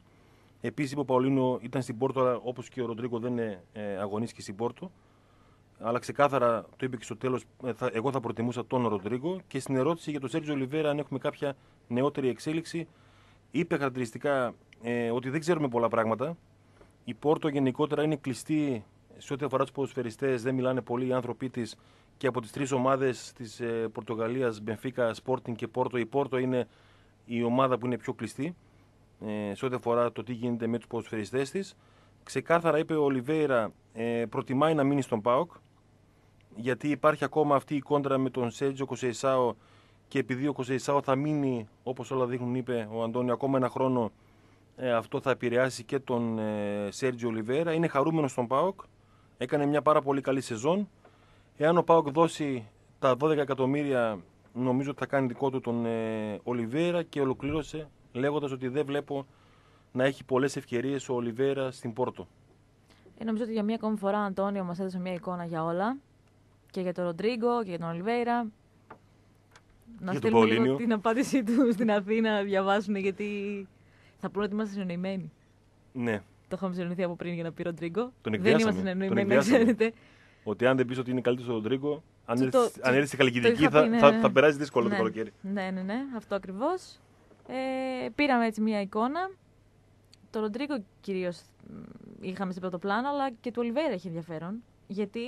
Επίσης είπε ο Παολίνο ήταν στην Πόρτο, αλλά όπως και ο Ροντρίγκο δεν είναι, ε, αγωνίστηκε στην Πόρτο. Αλλά ξεκάθαρα το είπε και στο τέλος, εγώ θα προτιμούσα τον Ροντρίγκο. Και στην ερώτηση για τον Σέρτζο Ολιβέρα, αν έχουμε κάποια νεότερη εξέλιξη, είπε χαρακτηριστικά ε, ότι δεν ξέρουμε πολλά πράγματα. Η Πόρτο γενικότερα είναι κλειστή σε ό,τι αφορά τους ποδοσφαιριστές. Δεν μιλάνε πολλοί οι άνθρωποι της και από τις τρεις ομάδες της ε, Πορτογαλίας, Μπενφίκα, Sporting και Πόρτο, η Πόρτο είναι η ομάδα που είναι πιο κλειστή ε, σε ό,τι αφορά το τι γίνεται με τους ποδοσφαιριστές της. Ξεκάθαρα είπε ο Ολιβέηρα ε, προτιμάει να μείνει στον ΠΑΟΚ γιατί υπάρχει ακόμα αυτή η κόντρα με τον Σέρτζο Κοσεϊσάο και επειδή ο Κοσεϊσάο θα μείνει, όπως όλα δείχνουν, είπε ο Αντώνιο, ακόμα ένα χρόνο, ε, αυτό θα επηρεάσει και τον ε, Σέρτζιο Ολιβέρα. Είναι χαρούμενος στον ΠΑΟΚ, έκανε μια πάρα πολύ καλή σεζόν. Εάν ο ΠΑΟΚ δώσει τα 12 εκατομμύρια, νομίζω ότι θα κάνει δικό του τον ε, Ολιβέρα και ολοκλήρωσε λέγοντας ότι δεν βλέπω να έχει πολλές ευκαιρίες ο Ολιβέρα στην Πόρτο. Ε, νομίζω ότι για μία ακόμη φορά ο Αντώνιο μας έδωσε μια εικόνα για όλα. Και για τον Ροντρίγκο και για τον Ολιβέηρα. Να τον στείλουμε λίγο Παολίνιο. την απάντησή τους στην Αθήνα να διαβάσουν γιατί θα πούνε ότι είμαστε συνεννοημένοι. Ναι, Το είχαμε συνεννοηθεί από πριν για να πει Ροντρίγκο. Τον Δεν εκβιάσαμε. είμαστε Τον συνεννοημένοι, να εκβιάσαμε. ξέρετε. ότι αν δεν πεις ότι είναι καλύτερος ο Ροντρίγκο, αν Το- έρθει, το- αν το- έρθεις στη το Χαλκιδική είχα θα, πει, ναι, θα, ναι. θα περάσει δύσκολο ναι. το καλοκαίρι. Ναι, ναι, ναι, αυτό ακριβώς. Ε, πήραμε έτσι μία εικόνα. Το Ροντρίγκο κυρίως είχαμε στην πρώτο πλάνο, αλλά και του Ολιβέρα έχει ενδιαφέρον. Γιατί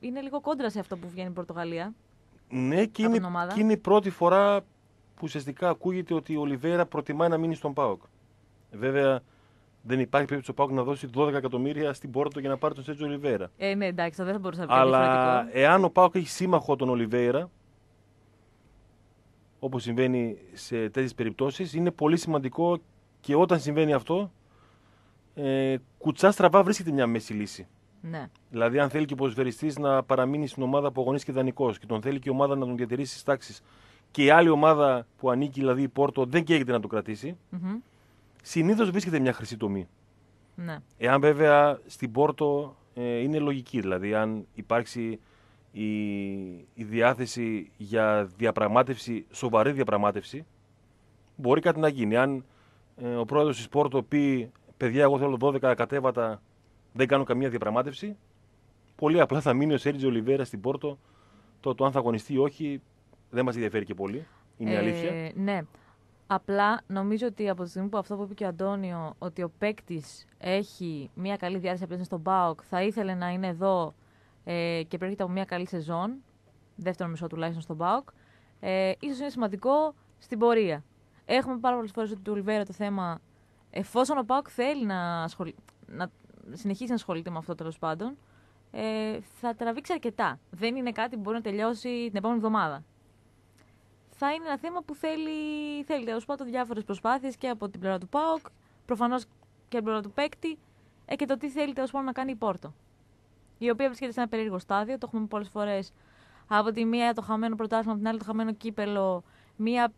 είναι λίγο κόντρα σε αυτό που βγαίνει η Πορτογαλία. Ναι, και Από είναι, την ομάδα. και είναι η πρώτη φορά που ουσιαστικά ακούγεται ότι ο Ολιβέρα προτιμάει να μείνει στον Πάοκ. Βέβαια, δεν υπάρχει περίπτωση ο Πάοκ να δώσει 12 εκατομμύρια στην Πόρτο για να πάρει τον Σέτζο Ολιβέρα. Ε, ναι, εντάξει, αυτό δεν θα μπορούσα να πει Αλλά διαφορετικό. εάν ο Πάοκ έχει σύμμαχο τον Ολιβέρα, όπως συμβαίνει σε τέτοιες περιπτώσεις, είναι πολύ σημαντικό και όταν συμβαίνει αυτό, ε, κουτσά στραβά βρίσκεται μια μέση λύση. Ναι. Δηλαδή, αν θέλει και ο ποδοσφαιριστής να παραμείνει στην ομάδα που αγωνίστηκε δανεικός και τον θέλει και η ομάδα να τον διατηρήσει στις τάξεις και η άλλη ομάδα που ανήκει, δηλαδή η Πόρτο, δεν καίγεται να το κρατήσει, Μμμ. Συνήθως βρίσκεται μια χρυσή τομή. ναι. Εάν βέβαια στην Πόρτο ε, είναι λογική, δηλαδή αν υπάρξει η, η διάθεση για διαπραγμάτευση, σοβαρή διαπραγμάτευση, μπορεί κάτι να γίνει. Αν ε, ο πρόεδρος της Πόρτο πει παιδιά εγώ θέλω 12 κατέβατα, δεν κάνω καμία διαπραγμάτευση, πολύ απλά θα μείνει ο Σέρτζιο Ολιβέρα στην Πόρτο, το, το αν θα αγωνιστεί ή όχι δεν μας ενδιαφέρει και πολύ, είναι η αλήθεια. Ε, ναι. Απλά νομίζω ότι από τη στιγμή που αυτό που είπε και ο Αντώνιο, ότι ο παίκτης έχει μια καλή διάθεση απέναντι στον Μπάουκ, θα ήθελε να είναι εδώ ε, και προέρχεται από μια καλή σεζόν, δεύτερο μισό τουλάχιστον στον Μπάουκ, ε, ίσως είναι σημαντικό στην πορεία. Έχουμε πάρα πολλές φορές ότι του Ολιβέρα το θέμα, εφόσον ο Πάουκ θέλει να, ασχολη... να συνεχίσει να ασχολείται με αυτό τέλος πάντων, ε, θα τραβήξει αρκετά. Δεν είναι κάτι που μπορεί να τελειώσει την επόμενη εβδομάδα θα είναι ένα θέμα που θέλει, θέλει τέλο πάντων διάφορες προσπάθειες και από την πλευρά του ΠΑΟΚ, προφανώς και από την πλευρά του παίκτη, ε, και το τι θέλει τέλος πάντων να κάνει η Πόρτο. Η οποία βρίσκεται σε ένα περίεργο στάδιο, το έχουμε πει πολλές φορές. Από τη μία το χαμένο πρωτάθλημα, από την άλλη το χαμένο κύπελο, μία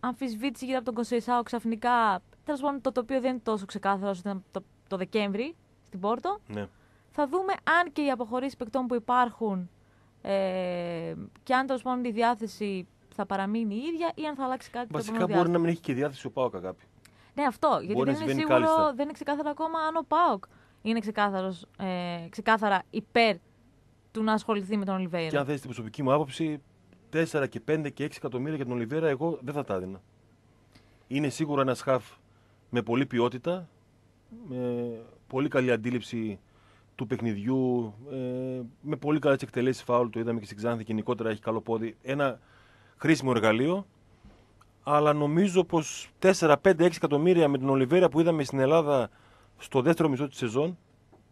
αμφισβήτηση γύρω από τον Κοσεϊσάο ξαφνικά. Τέλος πάντων το τοπίο δεν είναι τόσο ξεκάθαρο όσο ήταν το, το Δεκέμβρη στην Πόρτο. Ναι. Θα δούμε αν και οι αποχωρήσεις παικτών που υπάρχουν ε, και αν τέλος πάντων η διάθεση θα παραμείνει η ίδια ή αν θα αλλάξει κάτι το Βασικά επόμενο μπορεί διάστημα. να μην έχει και διάθεση ο Πάοκ αγάπη. Ναι, αυτό. Γιατί Μπορεί δεν να είναι, συμβαίνει σίγουρο, κάλλιστα. δεν είναι ξεκάθαρο ακόμα αν ο Πάοκ είναι ξεκάθαρος, ε, ξεκάθαρα υπέρ του να ασχοληθεί με τον Ολιβέηρα. Και αν θες την προσωπική μου άποψη, 4 και 5 και 6 εκατομμύρια για τον Ολιβέρα, εγώ δεν θα τα έδινα. Είναι σίγουρα ένας χαφ με πολλή ποιότητα, με πολύ καλή αντίληψη του παιχνιδιού. Ε, με πολύ καλές εκτελέσεις φάουλ, το είδαμε και στην Ξάνθη και γενικότερα έχει καλό πόδι. Ένα χρήσιμο εργαλείο. Αλλά νομίζω πως 4, 5, 6 εκατομμύρια με την Ολιβέρα που είδαμε στην Ελλάδα στο δεύτερο μισό της σεζόν,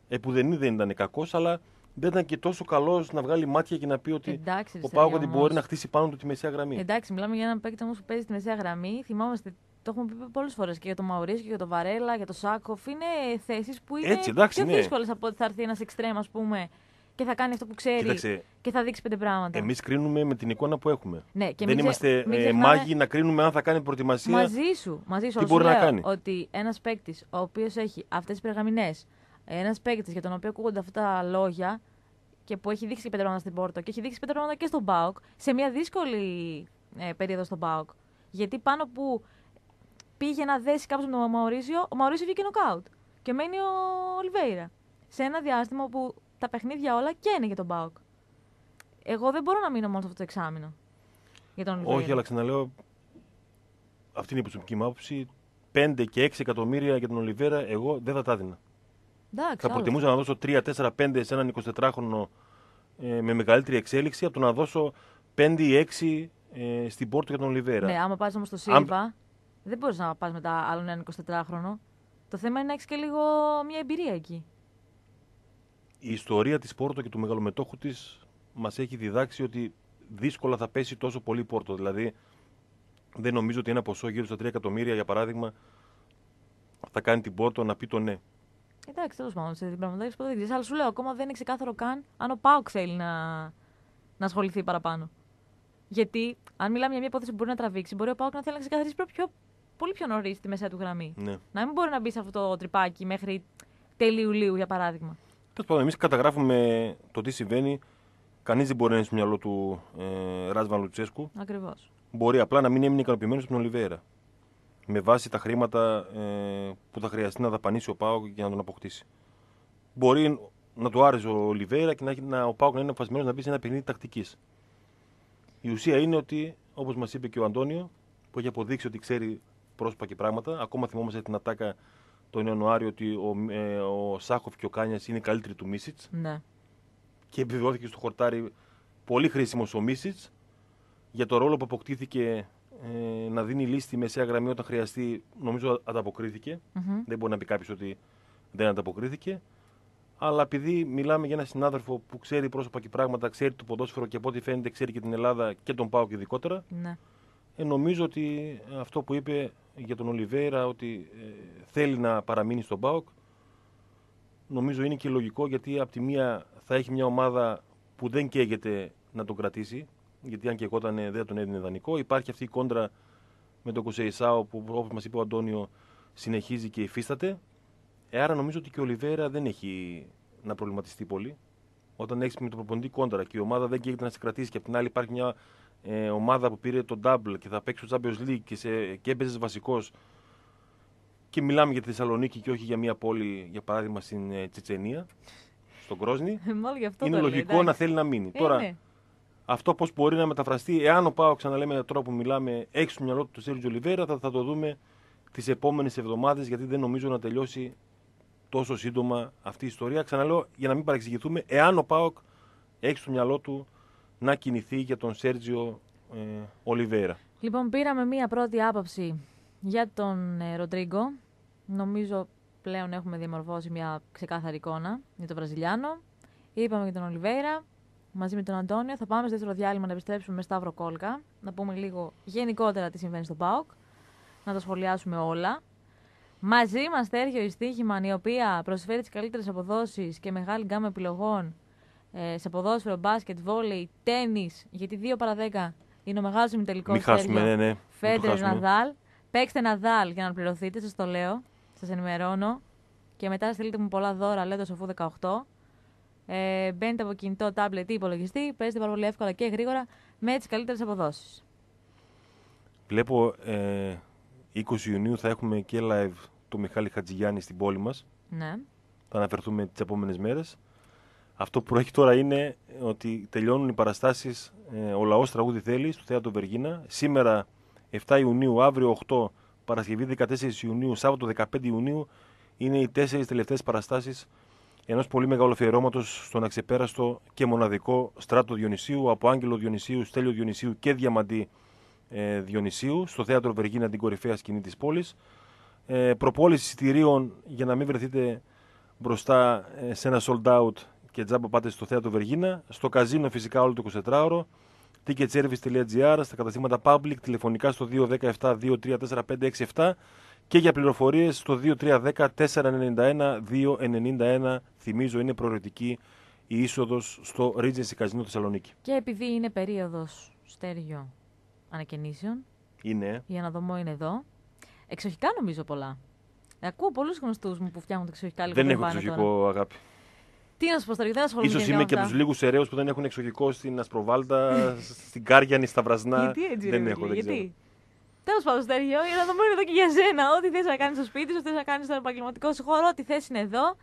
ε, που δεν, δεν ήταν κακός, αλλά δεν ήταν και τόσο καλός να βγάλει μάτια και να πει ότι Εντάξει, ο ρε Πάοκ Στέλιο, μπορεί όμως. να χτίσει πάνω του τη μεσαία γραμμή. Εντάξει, μιλάμε για έναν παίκτη όμως που παίζει στη μεσαία γραμμή. Θυμάμαστε, το έχουμε πει πολλές φορές και για τον Μαουρίσιο και για τον Βαρέλα, για τον Σάκοφ. Είναι θέσεις που είναι Έτσι, εντάξει, πιο ναι. δύσκολες από ότι θα έρθει ένας εξτρέμ, ας πούμε, και θα κάνει αυτό που ξέρει Κοίταξε, και θα δείξει πέντε πράγματα. εμείς κρίνουμε με την εικόνα που έχουμε. ναι, και δεν μην ξε- είμαστε μην ε, ξεχνάμε- μάγοι να κρίνουμε αν θα κάνει προετοιμασία. Μαζί σου, μαζί σου. τι αλλά μπορεί σου να λέω κάνει. Ότι ένας παίκτης ο οποίος έχει αυτές τις περγαμηνές, ένας παίκτης για τον οποίο ακούγονται αυτά τα λόγια και που έχει δείξει και πέντε πράγματα στην Πόρτο και έχει δείξει πέντε πράγματα και στον Μπάουκ, σε μια δύσκολη ε, περίοδο στον Μπάουκ. Γιατί πάνω που πήγε να δέσει κάποιος με τον Μαουρίσιο, ο Μαουρίσιο βγήκε νοκάουτ. Και μένει ο Ολιβέηρα. Σε ένα διάστημα που τα παιχνίδια όλα και είναι για τον Μπάουκ. Εγώ δεν μπορώ να μείνω μόνο σε αυτό το εξάμεινο. Για τον Ολιβέηρα. Όχι, αλλά ξαναλέω, αυτή είναι η προσωπική μου άποψη. 5 και 6 εκατομμύρια για τον Ολιβέρα, εγώ δεν θα τα έδινα. Εντάξει, Θα άλλο προτιμούσα να δώσω 3, 4, 5 σε έναν 24χρονο ε, με μεγαλύτερη εξέλιξη από το να δώσω 5 ή 6 ε, στην Πόρτο για τον Ολιβέρα. Ναι, άμα πας όμως στο Σίλβα, δεν μπορείς να πας μετά άλλον έναν 24χρονο. Το θέμα είναι να έχεις και λίγο μια εμπειρία εκεί. Η ιστορία της Πόρτο και του μεγαλομετόχου της μας έχει διδάξει ότι δύσκολα θα πέσει τόσο πολύ η Πόρτο. Δηλαδή, δεν νομίζω ότι ένα ποσό γύρω στα 3 εκατομμύρια, για παράδειγμα, θα κάνει την Πόρτο να πει το ναι. Εντάξει, τέλος πάντων, σε διαπραγματεύσει ποτέ δεν ξέρεις. Αλλά σου λέω, ακόμα δεν είναι ξεκάθαρο καν αν ο Πάουκ θέλει να, να ασχοληθεί παραπάνω. Γιατί, αν μιλάμε για μια υπόθεση που μπορεί να τραβήξει, μπορεί ο Πάουκ να θέλει να ξεκαθαρίσει πιο, πιο, πολύ πιο νωρίς τη μεσαία του γραμμή. ναι. Να μην μπορεί να μπει σε αυτό το τρυπάκι μέχρι τέλη Ιουλίου, για παράδειγμα. Τέλος πάντων, εμείς καταγράφουμε το τι συμβαίνει. Κανείς δεν μπορεί να είναι στο μυαλό του ε, Ράσβαν Λουτσέσκου. Ακριβώς. Μπορεί απλά να μην έμεινε ικανοποιημένος από τον Ολιβέρα. Με βάση τα χρήματα ε, που θα χρειαστεί να δαπανίσει ο Πάοκ για να τον αποκτήσει. Μπορεί να του άρεσε ο Ολιβέρα και να, έχει- να, ο Πάοκ να είναι αποφασισμένος να μπει σε ένα παιχνίδι τακτικής. Η ουσία είναι ότι, όπως μας είπε και ο Αντώνιο, που έχει αποδείξει ότι ξέρει πρόσωπα και πράγματα, ακόμα θυμόμαστε την ατάκα τον Ιανουάριο ότι ο, ε, ο Σάχοφ και ο Κάνιας είναι οι καλύτεροι του Μίσιτς Ναι. και επιβεβαιώθηκε στο χορτάρι πολύ χρήσιμος ο Μίσιτς για το ρόλο που αποκτήθηκε ε, να δίνει λύση στη μεσαία γραμμή όταν χρειαστεί. Νομίζω ανταποκρίθηκε. Μμμ. Δεν μπορεί να πει κάποιος ότι δεν ανταποκρίθηκε. Αλλά επειδή μιλάμε για έναν συνάδελφο που ξέρει πρόσωπα και πράγματα, ξέρει το ποδόσφαιρο και από ό,τι φαίνεται ξέρει και την Ελλάδα και τον Πάο και ειδικότερα, Ναι. ε, νομίζω ότι αυτό που είπε για τον Ολιβέρα ότι ε, θέλει να παραμείνει στον ΠΑΟΚ νομίζω είναι και λογικό γιατί από τη μία θα έχει μια ομάδα που δεν καίγεται να τον κρατήσει γιατί αν και εγώ δεν θα τον έδινε δανεικό. Υπάρχει αυτή η κόντρα με τον Κοσεϊσάο που όπως μας είπε ο Αντώνιο συνεχίζει και υφίσταται. Ε, άρα νομίζω ότι και ο Ολιβέρα δεν έχει να προβληματιστεί πολύ. Όταν έχεις με τον προπονητή κόντρα και η ομάδα δεν καίγεται να σε κρατήσει και από την άλλη υπάρχει μια ε, ομάδα που πήρε το double και θα παίξει το Champions League και, σε, και έπαιζε βασικός. Και μιλάμε για τη Θεσσαλονίκη και όχι για μια πόλη, για παράδειγμα στην ε, Τσετσενία, στον Κρόσνη. Μόνο γι' αυτό είναι το λέω, λογικό εντάξει. να θέλει να μείνει. Ε, Τώρα, ναι. αυτό πώς μπορεί να μεταφραστεί, εάν ο Πάο, ξαναλέμε τώρα που μιλάμε, έχει στο μυαλό του το Σέριτζο Ολιβέρα, θα, θα το δούμε τις επόμενες εβδομάδες, γιατί δεν νομίζω να τελειώσει τόσο σύντομα αυτή η ιστορία. Ξαναλέω, για να μην παρεξηγηθούμε, εάν ο Πάοκ έχει στο μυαλό του να κινηθεί για τον Σέρτζιο ε, Ολιβέρα. Λοιπόν, πήραμε μία πρώτη άποψη για τον ε, Ροντρίγκο. Νομίζω πλέον έχουμε διαμορφώσει μια ξεκάθαρη εικόνα για τον Βραζιλιάνο. Είπαμε για τον Ολιβέηρα. Μαζί με τον Αντώνιο θα πάμε στο δεύτερο διάλειμμα να επιστρέψουμε με Σταύρο Κόλκα. Να πούμε λίγο γενικότερα τι συμβαίνει στο ΠΑΟΚ. Να τα σχολιάσουμε όλα. Μαζί μας θα έρχεται ο Ιστίχημαν, η οποία προσφέρει τις καλύτερες αποδόσεις και μεγάλη γκάμα επιλογών ε, σε ποδόσφαιρο, μπάσκετ, βόλεϊ, τέννη. Γιατί 2 παρα 10 είναι ο μεγάλος ημιτελικό. Μην χάσουμε, ναι, ναι. μην το Φέντερ χάσουμε. Ναδάλ. Παίξτε Ναδάλ για να πληρωθείτε, σας το λέω. Σας ενημερώνω. Και μετά στείλτε μου πολλά δώρα, λέτε σοφού 18. Ε, μπαίνετε από κινητό, τάμπλετ ή υπολογιστή. Παίζετε πάρα πολύ εύκολα και γρήγορα με τις καλύτερες αποδόσεις. Βλέπω ε, 20 Ιουνίου θα έχουμε και live το Μιχάλη Χατζηγιάννη στην πόλη μας. Ναι. Θα αναφερθούμε τις επόμενες μέρες. Αυτό που έχει τώρα είναι ότι τελειώνουν οι παραστάσεις ε, «Ο λαός τραγούδι θέλει» στο Θέατρο Βεργίνα. Σήμερα 7 Ιουνίου, αύριο 8, Παρασκευή 14 Ιουνίου, Σάββατο 15 Ιουνίου είναι οι τέσσερις τελευταίες παραστάσεις ενός πολύ μεγάλου αφιερώματος στον αξεπέραστο και μοναδικό Στράτο Διονυσίου από Άγγελο Διονυσίου, Στέλιο Διονυσίου και Διαμαντή ε, Διονυσίου στο θέατρο Βεργίνα, την κορυφαία σκηνή της πόλης. Ε, προπόληση εισιτηρίων για να μην βρεθείτε μπροστά ε, σε ένα sold out και τζάμπα πάτε στο θέατρο Βεργίνα. Στο καζίνο φυσικά όλο το 24ωρο. ticketservice.gr, στα καταστήματα public, τηλεφωνικά στο 217-234567 και για πληροφορίες στο 2310-491-291. Θυμίζω είναι προαιρετική η είσοδος στο Regency Casino Θεσσαλονίκη. Και επειδή είναι περίοδος στέργιο ανακαινήσεων, Είναι. η αναδομό είναι εδώ. Εξοχικά νομίζω πολλά. Ε, ακούω πολλούς γνωστούς μου που φτιάχνουν εξοχικά λίγο Δεν πιο έχω πάνω εξοχικό τώρα. αγάπη. Τι να σου πω τώρα, δεν ασχολούμαι Ίσως γενικά είμαι με και από αυτά. τους λίγους ωραίους που δεν έχουν εξοχικό στην Ασπροβάλτα, στην Κάριανη, στα Βρασνά. Γιατί έτσι, δεν ρε, έχω, φίλε, δεν ξέρω. γιατί. Τέλος πάντων, Στέργιο, η αναδομό είναι εδώ και για σένα. Ό,τι θες να κάνεις στο σπίτι σου, θες να κάνεις στον επαγγελματικό σου χώρο, ό,τι θες είναι εδώ.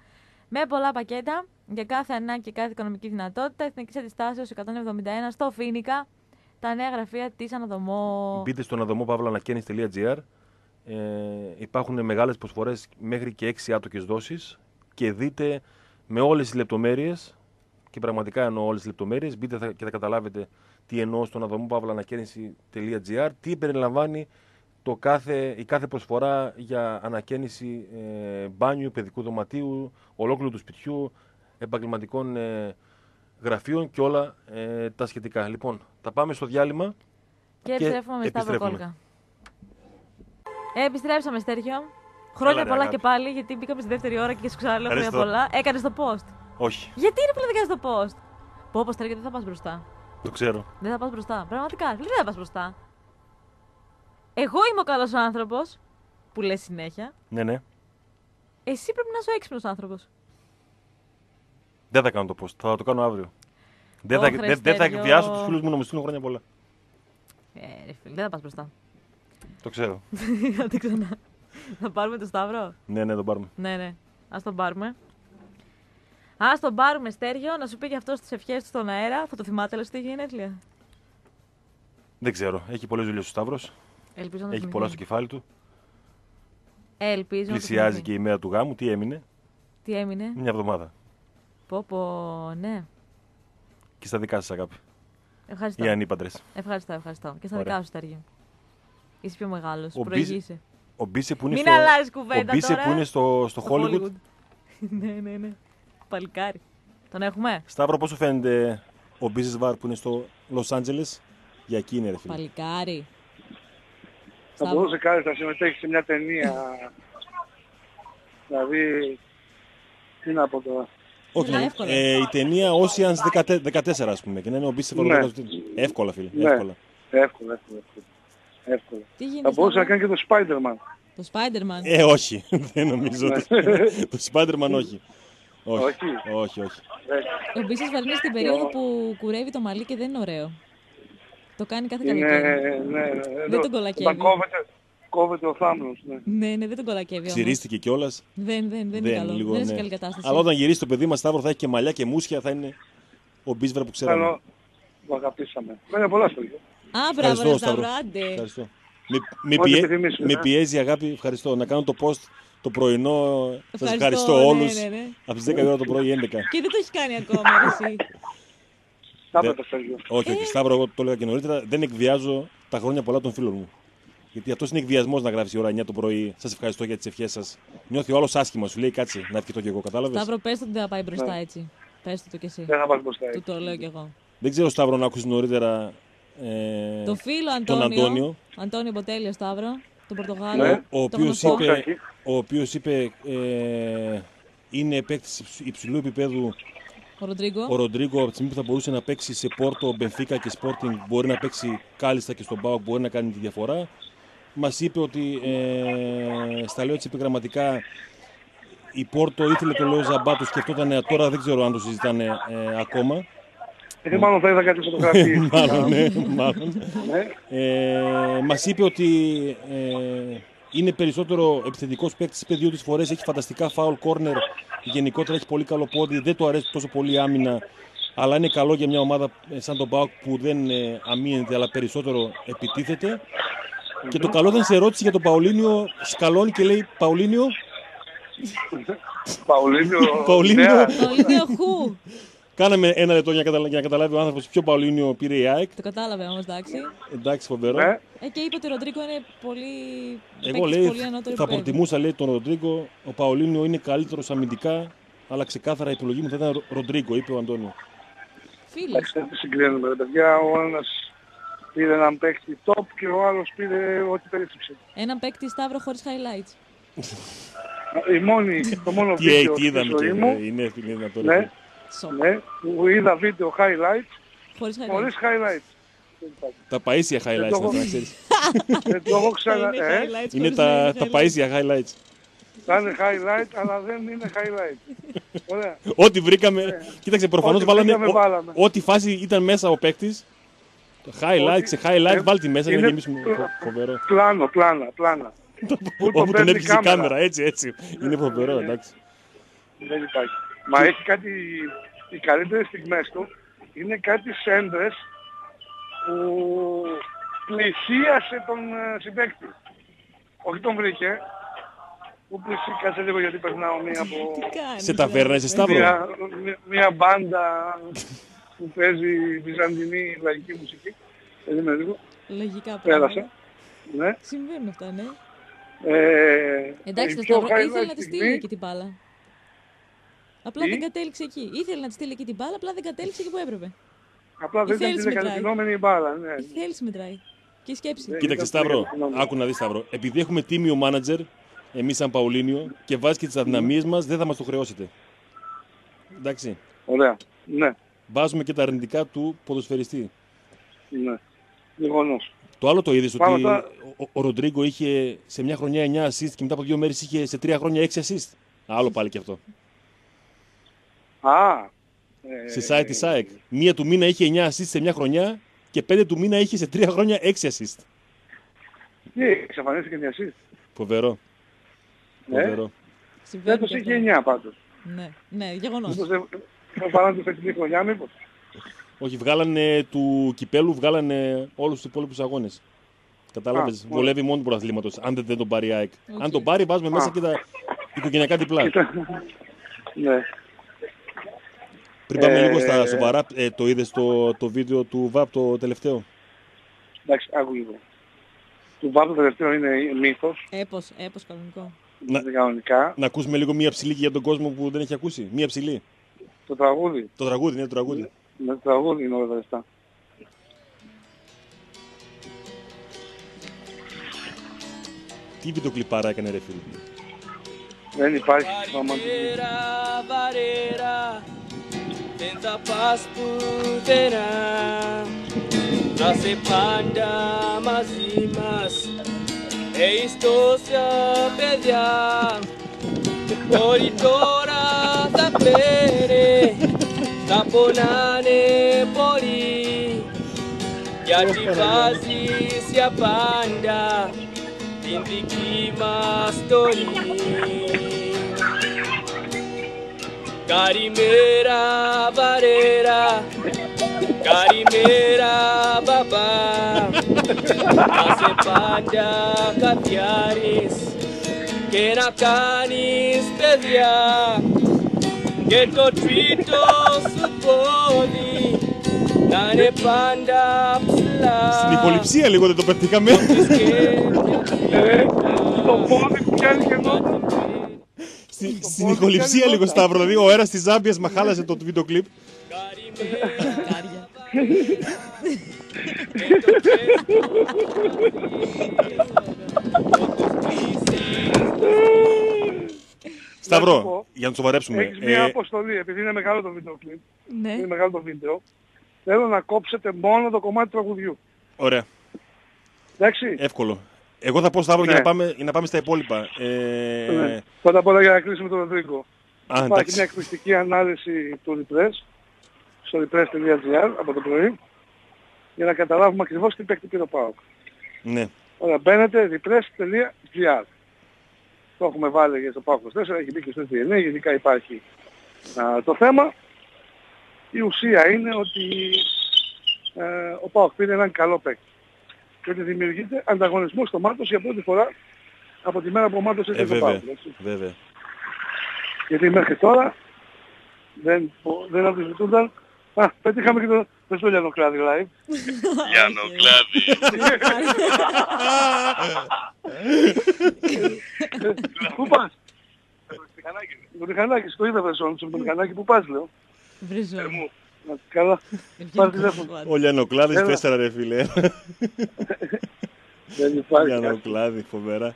Με πολλά πακέτα για κάθε ανάγκη και κάθε οικονομική δυνατότητα. Εθνικής Αντιστάσεως 171 στο Φίνικα. Τα νέα γραφεία της Αναδομό. Μπείτε στο αναδομόπαυλανακαίνης.gr ε, υπάρχουν μεγάλες προσφορές μέχρι και 6 άτοκες δόσεις και δείτε με όλες τις λεπτομέρειες και πραγματικά εννοώ όλες τις λεπτομέρειες μπείτε θα- και θα καταλάβετε τι εννοώ στο αναδομόπαυλανακαίνηση.gr τι περιλαμβάνει το κάθε, η κάθε προσφορά για ανακαίνιση ε, μπάνιου, παιδικού δωματίου, ολόκληρου του σπιτιού, επαγγελματικών ε, γραφείων και όλα ε, τα σχετικά. Λοιπόν, θα πάμε στο διάλειμμα. Και επιστρέφουμε με Σταύρο επιστρέφουμε. Κόλκα. Ε, επιστρέψαμε, Στέργιο. Χρόνια Έλα, ρε, πολλά αγάπη. και πάλι, γιατί μπήκαμε στη δεύτερη ώρα και σου ξαναλέω χρόνια Ευχαριστώ. πολλά. Έκανες το post. Όχι, Γιατί ρε που δεν κάνεις το post; Πω, πως, Στέργιο, δεν θα πας μπροστά. το ξέρω. Δεν θα πας μπροστά. Πραγματικά, δεν θα πας μπροστά. Εγώ είμαι ο καλός άνθρωπος που λες συνέχεια. Ναι, ναι. Εσύ πρέπει να είσαι ο έξυπνος άνθρωπος. Δεν θα κάνω το post. Θα το κάνω αύριο. Δεν θα, Ωχ, ρε, δεν, δεν θα Στέλιο. εκβιάσω τους φίλους μου να μου στείλουν χρόνια πολλά. Ε, ρε φίλε, δεν θα πας μπροστά. Το ξέρω. Άντε ξανά. Θα πάρουμε το Σταύρο; ναι, ναι, τον πάρουμε. Ναι, ναι. Α τον πάρουμε. Α τον πάρουμε, Στέργιο, να σου πει και αυτό τι ευχές του στον αέρα. Θα το θυμάται, λες, στη γενέθλια. Δεν ξέρω. Έχει πολλές δουλειές ο Σταύρος. Ελπίζω να Έχει θυμηθεί. πολλά στο κεφάλι του. Ελπίζω να το Πλησιάζει θυμηθεί. και η μέρα του γάμου. Τι έμεινε; Τι έμεινε; Μια εβδομάδα. Πω, πω, ναι. Και στα δικά σας, αγάπη. Ευχαριστώ. Οι ανήπαντρες. Ευχαριστώ, ευχαριστώ. Και στα Ωραία. δικά σου, Στέργιο. Είσαι πιο μεγάλος. Ο Προηγείσαι. Ο Μπίσε που είναι Μην στο, αλλάζει ο κουβέντα Μπίσε τώρα. που είναι στο, στο Στο Hollywood. ναι, ναι, ναι. Παλικάρι. Τον έχουμε; Σταύρο, πώς σου φαίνεται ο Μπίσε Βαρ που είναι στο Los Angeles; Για εκεί είναι, ρε φίλε. Παλικάρι. Θα Σταύρο. μπορούσε κάτι να συμμετέχει σε μια ταινία. δηλαδή, τι να πω τώρα. Όχι, Έλα, εύκολα. ε, η ταινία Oceans 14, ας πούμε. Και να είναι ο Μπίσε Βαρ. Ναι. Εύκολα, φίλε. Ναι. Εύκολα. Εύκολα, εύκολα. εύκολα. Εύκολα. Τι γίνεται. Θα μπορούσε να Σταύρο; κάνει και το Spider-Man. Το Spider-Man; Ε, όχι. Δεν νομίζω. ότι- το Spider-Man όχι. Όχι, Όχι. όχι. όχι. Ε, Ο Μπίσης βαρύνει στην περίοδο που κουρεύει το μαλλί και δεν είναι ωραίο. Το κάνει κάθε Είναι, καλοκαίρι. ναι, ναι, Δεν τον κολακεύει. Όταν κόβεται, κόβεται ο θάμνος, ναι. Ναι, ναι, δεν τον κολακεύει όμως. Ξηρίστηκε κιόλας. Δεν, δεν, δεν, είναι καλό. δεν είναι σε καλή κατάσταση. Αλλά όταν γυρίσει το παιδί μας, Σταύρο θα έχει και μαλλιά και μουσια, θα είναι ο Μπίσβρα που ξέραμε. Καλό, το αγαπήσαμε. Χρόνια πολλά στο λίγο. Α, μπράβο, Ευχαριστώ, ρε Σταύρο. Σταύρο, άντε. Ευχαριστώ. Με, με, Ό,τι πιέ- επιθυμείς, με ε. πιέζει η αγάπη, ευχαριστώ. Να κάνω το post το πρωινό. Σας Ευχαριστώ, ευχαριστώ ναι, όλους. ναι, ναι. Από τις 10 η ώρα το πρωί 11. Και δεν το έχεις κάνει ακόμα, ρε, εσύ. Τα Δεν- έπρεπε, Σέργιο. όχι, Ε. όχι. Σταύρο, εγώ το έλεγα και νωρίτερα. Δεν εκβιάζω τα χρόνια πολλά των φίλων μου. Γιατί αυτός είναι εκβιασμός να γράψει η ώρα 9 το πρωί. Σας ευχαριστώ για τις ευχές σας. Νιώθει ο άλλος άσχημα, σου λέει κάτσε να ευχηθώ κι εγώ, κατάλαβες; Σταύρο, πες του ότι δεν θα πάει Ναι. μπροστά έτσι. Πες του το κι εσύ. Δεν θα πας μπροστά. Του το λέω κι εγώ. Δεν ξέρω, Σταύρο, να ακούσεις νωρίτερα. Ε, Το φίλο τον Αντώνιο. Αντώνιο. Αντώνιο Μποτέλιο Σταύρο. Τον Πορτογάλο. Ναι. ο το οποίος γνωστό. είπε, Ξάκι. ο οποίος είπε ε, είναι παίκτης υψηλού επίπεδου Ο Ροντρίγκο. ο Ροντρίγκο από τη στιγμή που θα μπορούσε να παίξει σε Πόρτο, Μπενφίκα και Sporting μπορεί να παίξει κάλλιστα και στον Πάοκ μπορεί να κάνει τη διαφορά. Μας είπε ότι, ε, στα λέω έτσι επιγραμματικά, η Πόρτο ήθελε το λέω Ζαμπά, το σκεφτόταν τώρα, δεν ξέρω αν το συζητάνε ε, ακόμα. Ε, μάλλον θα είδα κάτι φωτογραφίες. μάλλον, ναι, μάλλον. ναι. Ε, Μας είπε ότι ε, είναι περισσότερο επιθετικός παίκτης. Είπε δύο-τρεις φορές έχει φανταστικά foul corner. Γενικότερα έχει πολύ καλό πόδι. Δεν του αρέσει τόσο πολύ η άμυνα. Αλλά είναι καλό για μια ομάδα ε, σαν τον Πάοκ που δεν ε, αμήνεται αλλά περισσότερο επιτίθεται. Και το καλό ήταν σε ερώτηση για τον Παουλίνιο. Σκαλώνει και λέει: Παουλίνιο, Παουλίνιο. Παουλίνιο. νέα. Το ίδιο χου. Κάναμε ένα λεπτό για να, καταλα- για να καταλάβει ο άνθρωπος ποιο Παολίνιο πήρε η ΑΕΚ. Το κατάλαβε όμως, εντάξει. Εντάξει, φοβερό. Ναι. Ε, και είπε ότι ο Ροντρίκο είναι πολύ. Εγώ παίκτης λέει πολύ ανώτερο θα επίπεδο. προτιμούσα λέει τον Ροντρίγκο. Ο Παολίνιο είναι καλύτερος αμυντικά, αλλά ξεκάθαρα η επιλογή μου θα ήταν Ρο- Ροντρίγκο, είπε ο Αντώνιο. Φίλος. Εντάξει, δεν συγκρίνουμε ρε παιδιά. Ο ένας πήρε έναν παίκτη top και ο άλλος πήρε ό,τι περίφηξε. Έναν παίκτη Σταύρο χωρίς highlights. Η μόνη, το μόνο Τι, βίντεο τι στη είδαμε και ζωή μου, ε, είναι, είναι δυνατό. ρε ναι, φίλε. Σοκ. ναι, που είδα βίντεο highlights Χωρίς highlights. χωρίς highlights. Δεν υπάρχει. Τα παΐσια highlights, το έχω- αυτά, να ξέρεις. Δεν το έχω ξανα... Είναι Ε, highlights Είναι χωρίς τα, highlights. τα παΐσια highlights. θα είναι highlight, αλλά δεν είναι highlight. Ωραία. Ό,τι βρήκαμε. Κοίταξε, προφανώς Ό,τι βάλανε. βρήκαμε, ό- βάλαμε. Ό,τι φάση ήταν μέσα ο παίκτης. Highlight Ό,τι- σε highlight, ε, βάλει τη μέσα για να είναι γεμίσουμε. πλα- Φο- Φοβερό. Πλάνο, πλάνα, πλάνα. Πού το Όπου τον παίρνει η έπιασε η κάμερα. κάμερα, έτσι, έτσι. Είναι φοβερό, εντάξει. Δεν υπάρχει. Μα έχει κάτι, οι καλύτερες στιγμές του είναι κάτι σέντρες που πλησίασε τον ε, συμπέκτη. Όχι τον βρήκε, που πλησίασε λίγο γιατί περνάω μία από Τι κάνεις, Σε ταβέρνα είσαι ρε. Σταύρο. μία, μία- μία μπάντα που παίζει βυζαντινή λαϊκή μουσική. Περίμενε λίγο. Λογικά Πέρασε. πράγματα. Ναι. Συμβαίνουν αυτά, ναι. Ε, Εντάξει, η το πιο Σταύρο highlight ήθελε να τη στείλει στιγμή- εκεί την μπάλα. Απλά Τι; δεν κατέληξε εκεί. Ήθελε να τη στείλει εκεί την μπάλα, απλά δεν κατέληξε εκεί που έπρεπε. Απλά δεν Η ήταν θέληση μετράει. τηλεκατευθυνόμενη η μπάλα. Ναι. Η θέληση μετράει. Και η σκέψη. Ναι. Κοίταξε, ήταν Σταύρο, τηλεκατευθυνόμενο. άκου να δεις Σταύρο. Επειδή έχουμε τίμιο μάνατζερ, εμείς σαν Παουλίνιο, και βάζεις και τις αδυναμίες μας, δεν θα μας το χρεώσετε. Εντάξει. Ωραία. Ναι. Βάζουμε και τα αρνητικά του ποδοσφαιριστή. Ναι. Γεγονός. Το άλλο το είδες Πάμε ότι τώρα. ο, ο Ροντρίγκο είχε σε μια χρονιά 9 assist και μετά από δύο μέρες είχε σε τρία χρόνια 6 assist. Άλλο πάλι και αυτό. Α. ε, Σε site τη ΑΕΚ. Μία του μήνα είχε 9 assist σε μια χρονιά και πέντε του μήνα είχε σε τρία χρόνια 6 assist. Τι, εξαφανίστηκε μια assist. Φοβερό. Ναι. Φοβερό. Συμβαίνουν Φέτος και είχε αυτά. 9 πάντως. Ναι, ναι, γεγονός. Μήπως δεν θα παράνε τη φετινή χρονιά μήπως. Όχι, βγάλανε του κυπέλου, βγάλανε όλους τους υπόλοιπους αγώνες. Κατάλαβες. Α, Βολεύει μόνο του πρωταθλήματος. Αν δεν, δεν τον πάρει η ΑΕΚ. Οκ. Αν τον πάρει, βάζουμε μέσα Α. και τα οικογενειακά διπλά. Ναι. Πριν πάμε Ε, λίγο στα σοβαρά, ε, το είδες το, το βίντεο του VAR το τελευταίο; Εντάξει, άκου λίγο. Του Βάπτο τελευταίο είναι μύθος, Έπος, έπος κανονικό. Να- είναι κανονικά. Να ακούσουμε λίγο μία ψηλή για τον κόσμο που δεν έχει ακούσει. Μία ψηλή. Το τραγούδι. Το τραγούδι, ναι, το τραγούδι. Με το τραγούδι είναι όλα τα λεφτά. Τι βιντεοκλιπάρα έκανε ρε φίλε; Δεν υπάρχει ρομαντική. Βαρέρα, βαρέρα, δεν θα πας πουθενά. Θα σε πάντα μαζί μας, έχεις τόσα παιδιά. Όλοι τώρα θα κλαίνε, θα πονάνε πολύ. Γιατί βάζεις για Να σε πάντα καθιάρεις και να κάνεις παιδιά και το τρίτο σου πόδι να είναι πάντα ψηλά Στην ηχοληψία λίγο δεν το πετύχαμε. Ε, το πόδι που πιάνει και εδώ. Στη- Στην ηχοληψία λίγο Σταύρο. Δηλαδή ο αέρας της Ζάμπιας μα χάλασε το βίντεο κλιπ. Κάρια. Σταύρο, πω, για να το σοβαρέψουμε. Έχεις μια Ε, αποστολή, επειδή είναι μεγάλο το βίντεο κλιπ. Ναι. Είναι μεγάλο το βίντεο. Θέλω να κόψετε μόνο το κομμάτι του τραγουδιού. Ωραία, Εντάξει. εύκολο. Εγώ θα πω Σταύρο για, Ναι. να πάμε, για να πάμε στα υπόλοιπα. Ε, Ναι. Πρώτα απ' όλα για να κλείσουμε τον Ροντρίγκο. Α, Υπάρχει εντάξει. μια εκπληκτική ανάλυση του Repress στο repress.gr από το πρωί για να καταλάβουμε ακριβώς τι παίκτη πήρε ο ΠΑΟΚ. Ναι. Ωραία, μπαίνετε repress.gr. Το έχουμε βάλει για το ΠΑΟΚ 24, έχει μπει και στο DNA, γενικά υπάρχει α, το θέμα. Η ουσία είναι ότι ε, ο ΠΑΟΚ πήρε έναν καλό παίκτη. Και ότι δημιουργείται ανταγωνισμός στο Μάτος για πρώτη φορά από τη μέρα που ο Μάτος Ε, έρχεται στο βέβαια. ΠΑΟΚ. έτσι. βέβαια. Γιατί μέχρι τώρα δεν, δεν αμφισβητούνταν. Α, πετύχαμε και το, πες το Λιάνο Κλάδι live. Γιάννο Κλάδι. Πού πας; Το μηχανάκι, στο είδα βρεσόν, στο μηχανάκι που πας λέω. Βρίζω. Να καλά, πάρε τηλέφωνο. Ο Λιανοκλάδης Έλα. τέσσερα ρε φίλε. Δεν υπάρχει. κάτι. Λιανοκλάδη, φοβερά.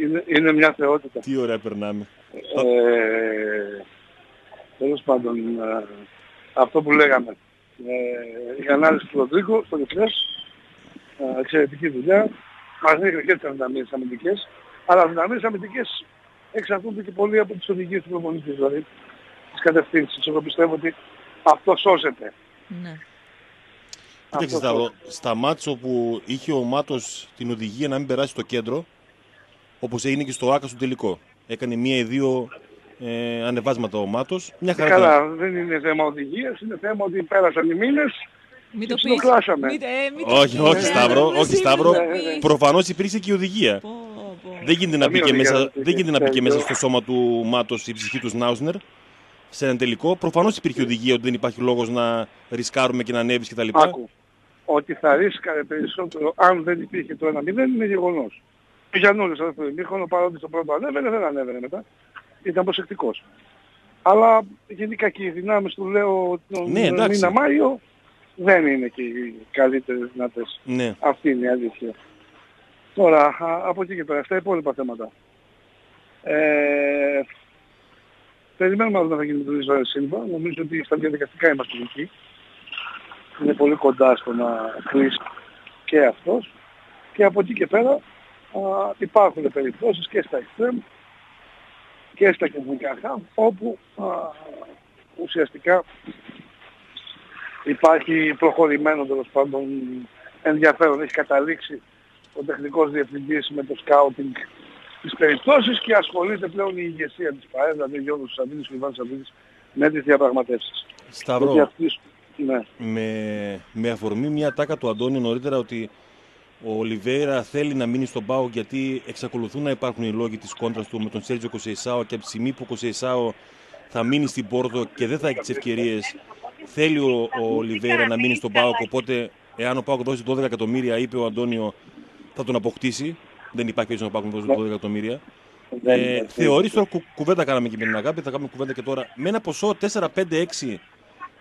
Είναι, είναι μια θεότητα. Τι ωραία περνάμε. Ε, τέλος πάντων, ε, αυτό που λέγαμε. Ε, η ανάλυση του Ροντρίκο στο Λεφρές, ε, εξαιρετική δουλειά. Μας δείχνει και τις αδυναμίες αμυντικές, αλλά αδυναμίες αμυντικές εξαρτούνται και πολύ από τις οδηγίες του προπονητής, δηλαδή τις κατευθύνσεις. Εγώ πιστεύω ότι αυτό σώζεται. Ναι. Κοίταξε Αυτό Σταύρο, στα μάτς όπου είχε ο Μάτος την οδηγία να μην περάσει στο κέντρο, όπως έγινε και στο Άκα στο τελικό. Έκανε μία ή δύο ε, ανεβάσματα ο Μάτος. Μια Και χαρά. ήταν. καλά, δεν είναι θέμα οδηγίας, είναι θέμα ότι πέρασαν οι μήνες Μην Και το πεις. ψιλοκλάσαμε. Μην- ε, μην το Όχι, πεις. όχι Ε, Σταύρο, ε, όχι εσύ Σταύρο. μην το πεις. Προφανώς υπήρξε και η οδηγία. Πω, πω. Δεν γίνεται να Καμία μπει και οδηγία μέσα, δεν δεν γίνεται να μπει και υπήρχε. μέσα στο σώμα του Μάτος η ψυχή του Σνάουσνερ. Σε έναν τελικό. Προφανώς υπήρχε οδηγία ότι δεν υπάρχει λόγος να ρισκάρουμε και να ανέβεις κτλ. Άκου. Ότι θα ρίσκαρε περισσότερο αν δεν υπήρχε το 1-0 είναι γεγονός. Ο Γιαννούλης αυτό το ημίχρονο παρότι στο πρώτο ανέβαινε δεν ανέβαινε μετά. Ήταν προσεκτικός. Αλλά γενικά και οι δυνάμεις του λέω τον Ναι, εντάξει. μήνα Μάιο δεν είναι και οι καλύτερες δυνατές. Ναι. Αυτή είναι η αλήθεια. Τώρα, α, από εκεί και πέρα, στα υπόλοιπα θέματα. Ε, περιμένουμε να δούμε τι θα γίνει με τον Ισραήλ Σίλβα. Νομίζω ότι στα διαδικαστικά είμαστε εκεί. Είναι πολύ κοντά στο να κλείσει και αυτός. Και από εκεί και πέρα α, υπάρχουν περιπτώσεις και στα extreme και στα κεντρικά χαμ όπου α, ουσιαστικά υπάρχει προχωρημένο τέλος πάντων ενδιαφέρον. Έχει καταλήξει ο τεχνικός διευθυντής με το scouting τις περιπτώσεις και ασχολείται πλέον η ηγεσία της ΠΑΕ, δηλαδή ο Γιώργος Σαββίδης και ο Ιβάν Σαββίδης με τις διαπραγματεύσεις. Γιατί Σταύρο, αυτής- ναι. με, με αφορμή μια ατάκα του Αντώνη νωρίτερα ότι ο Ολιβέηρα θέλει να μείνει στον ΠΑΟΚ γιατί εξακολουθούν να υπάρχουν οι λόγοι της κόντρας του με τον Σέρτζιο Κονσεϊσάο και από τη στιγμή που ο Κονσεϊσάο θα μείνει στην Πόρτο και δεν θα έχει τις ευκαιρίες θέλει ο, ο Ολιβέηρα να μείνει στον ΠΑΟΚ οπότε εάν ο Πάο δώσει 12 εκατομμύρια είπε ο Αντώνιο θα τον αποκτήσει δεν υπάρχει περίπτωση να Πάο δώσει 12 εκατομμύρια Δεν ε, είναι. θεωρείς τώρα κου, κουβέντα κάναμε και με την αγάπη θα κάνουμε κουβέντα και τώρα με ένα ποσό 4-5-6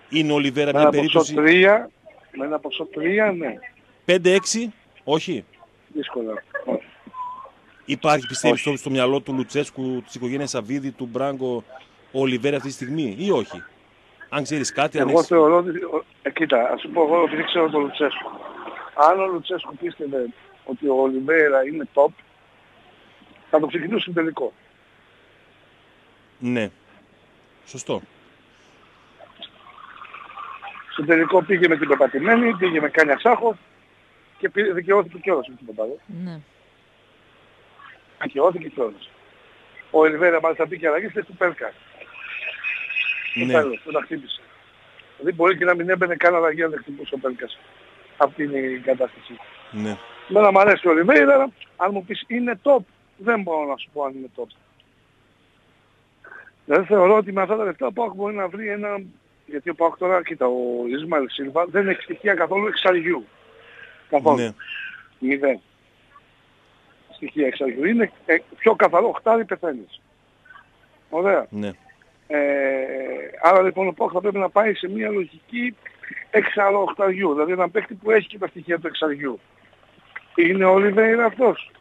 είναι ο Ολιβέρα Με μια ένα ποσό περίπτωση; 3, με ένα ποσό 3, ναι, 5-6, όχι; δύσκολα. Όχι. Υπάρχει πιστεύεις Όχι. στο, στο μυαλό του Λουτσέσκου, της οικογένειας Σαββίδη, του Μπράγκο, ο Ολιβέρα αυτή τη στιγμή ή όχι; Αν ξέρεις κάτι, αν Εγώ έχεις... θεωρώ ότι, ο- ε, κοίτα, ας σου πω εγώ επειδή ξέρω τον Λουτσέσκου. Αν ο Λουτσέσκου πίστευε ότι ο Ολιβέρα είναι top, θα το ξεκινούσε στο τελικό. Ναι. Σωστό. Στο τελικό πήγε με την πεπατημένη, πήγε με Κάνια Σάχο και πήρε- δικαιώθηκε κιόλας με την πεπατημένη. Ναι. Δικαιώθηκε κιόλας. Ο Ολιβέρα μάλιστα πήγε αλλαγή στη του Πέλκα. Στο Ναι. τέλος, που τα χτύπησε. Δηλαδή μπορεί και να μην έμπαινε καν αλλαγή αν δεν χτυπούσε ο Πέλκας. Αυτή είναι η κατάσταση. Ναι. Μένα μου αρέσει ο Ολιβέηρα, αν μου πεις είναι top, δεν μπορώ να σου πω αν είναι top. Δηλαδή θεωρώ ότι με αυτά τα λεφτά ο Πάοκ μπορεί να βρει ένα... Γιατί ο Πάοκ τώρα, κοίτα, ο Ισμαήλ Σίλβα δεν έχει στοιχεία καθόλου εξαργιού. Καθόλου. Ναι. Μηδέν. Στοιχεία εξαργιού. Είναι ε, πιο καθαρό οχτάρι πεθαίνεις. Ωραία. Ναι. Ε, άρα λοιπόν ο Πάοκ θα πρέπει να πάει σε μια λογική εξαρό οχταριού. Δηλαδή έναν παίκτη που έχει και τα στοιχεία του εξαριού. Είναι ο Ολιβέηρα αυτός.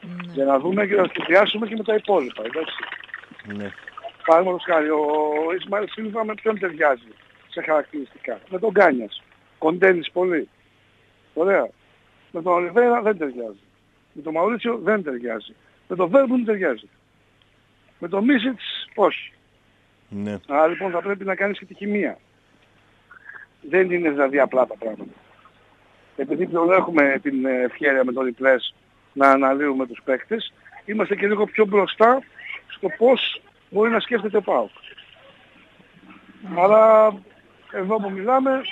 Ναι. Για να δούμε και να σχεδιάσουμε και με τα υπόλοιπα. Εντάξει. ναι. Παραδείγματος χάρη, ο Ισμαήλ Σίλβα με ποιον ταιριάζει σε χαρακτηριστικά; Με τον Κάνιας. Κοντένις πολύ. Ωραία. Με τον Ολιβέρα δεν ταιριάζει. Με τον Μαουρίτσιο δεν ταιριάζει. Με τον Βέρμπουν ταιριάζει. Με τον Μίσιτς όχι. ναι. Άρα λοιπόν θα πρέπει να κάνεις και τη χημεία. Δεν είναι δηλαδή απλά τα πράγματα. Επειδή πλέον έχουμε την ε, ευκαιρία με το replays να αναλύουμε τους παίκτες, είμαστε και λίγο πιο μπροστά στο πώς μπορεί να σκέφτεται ο ΠΑΟΚ. Αλλά εδώ που μιλάμε,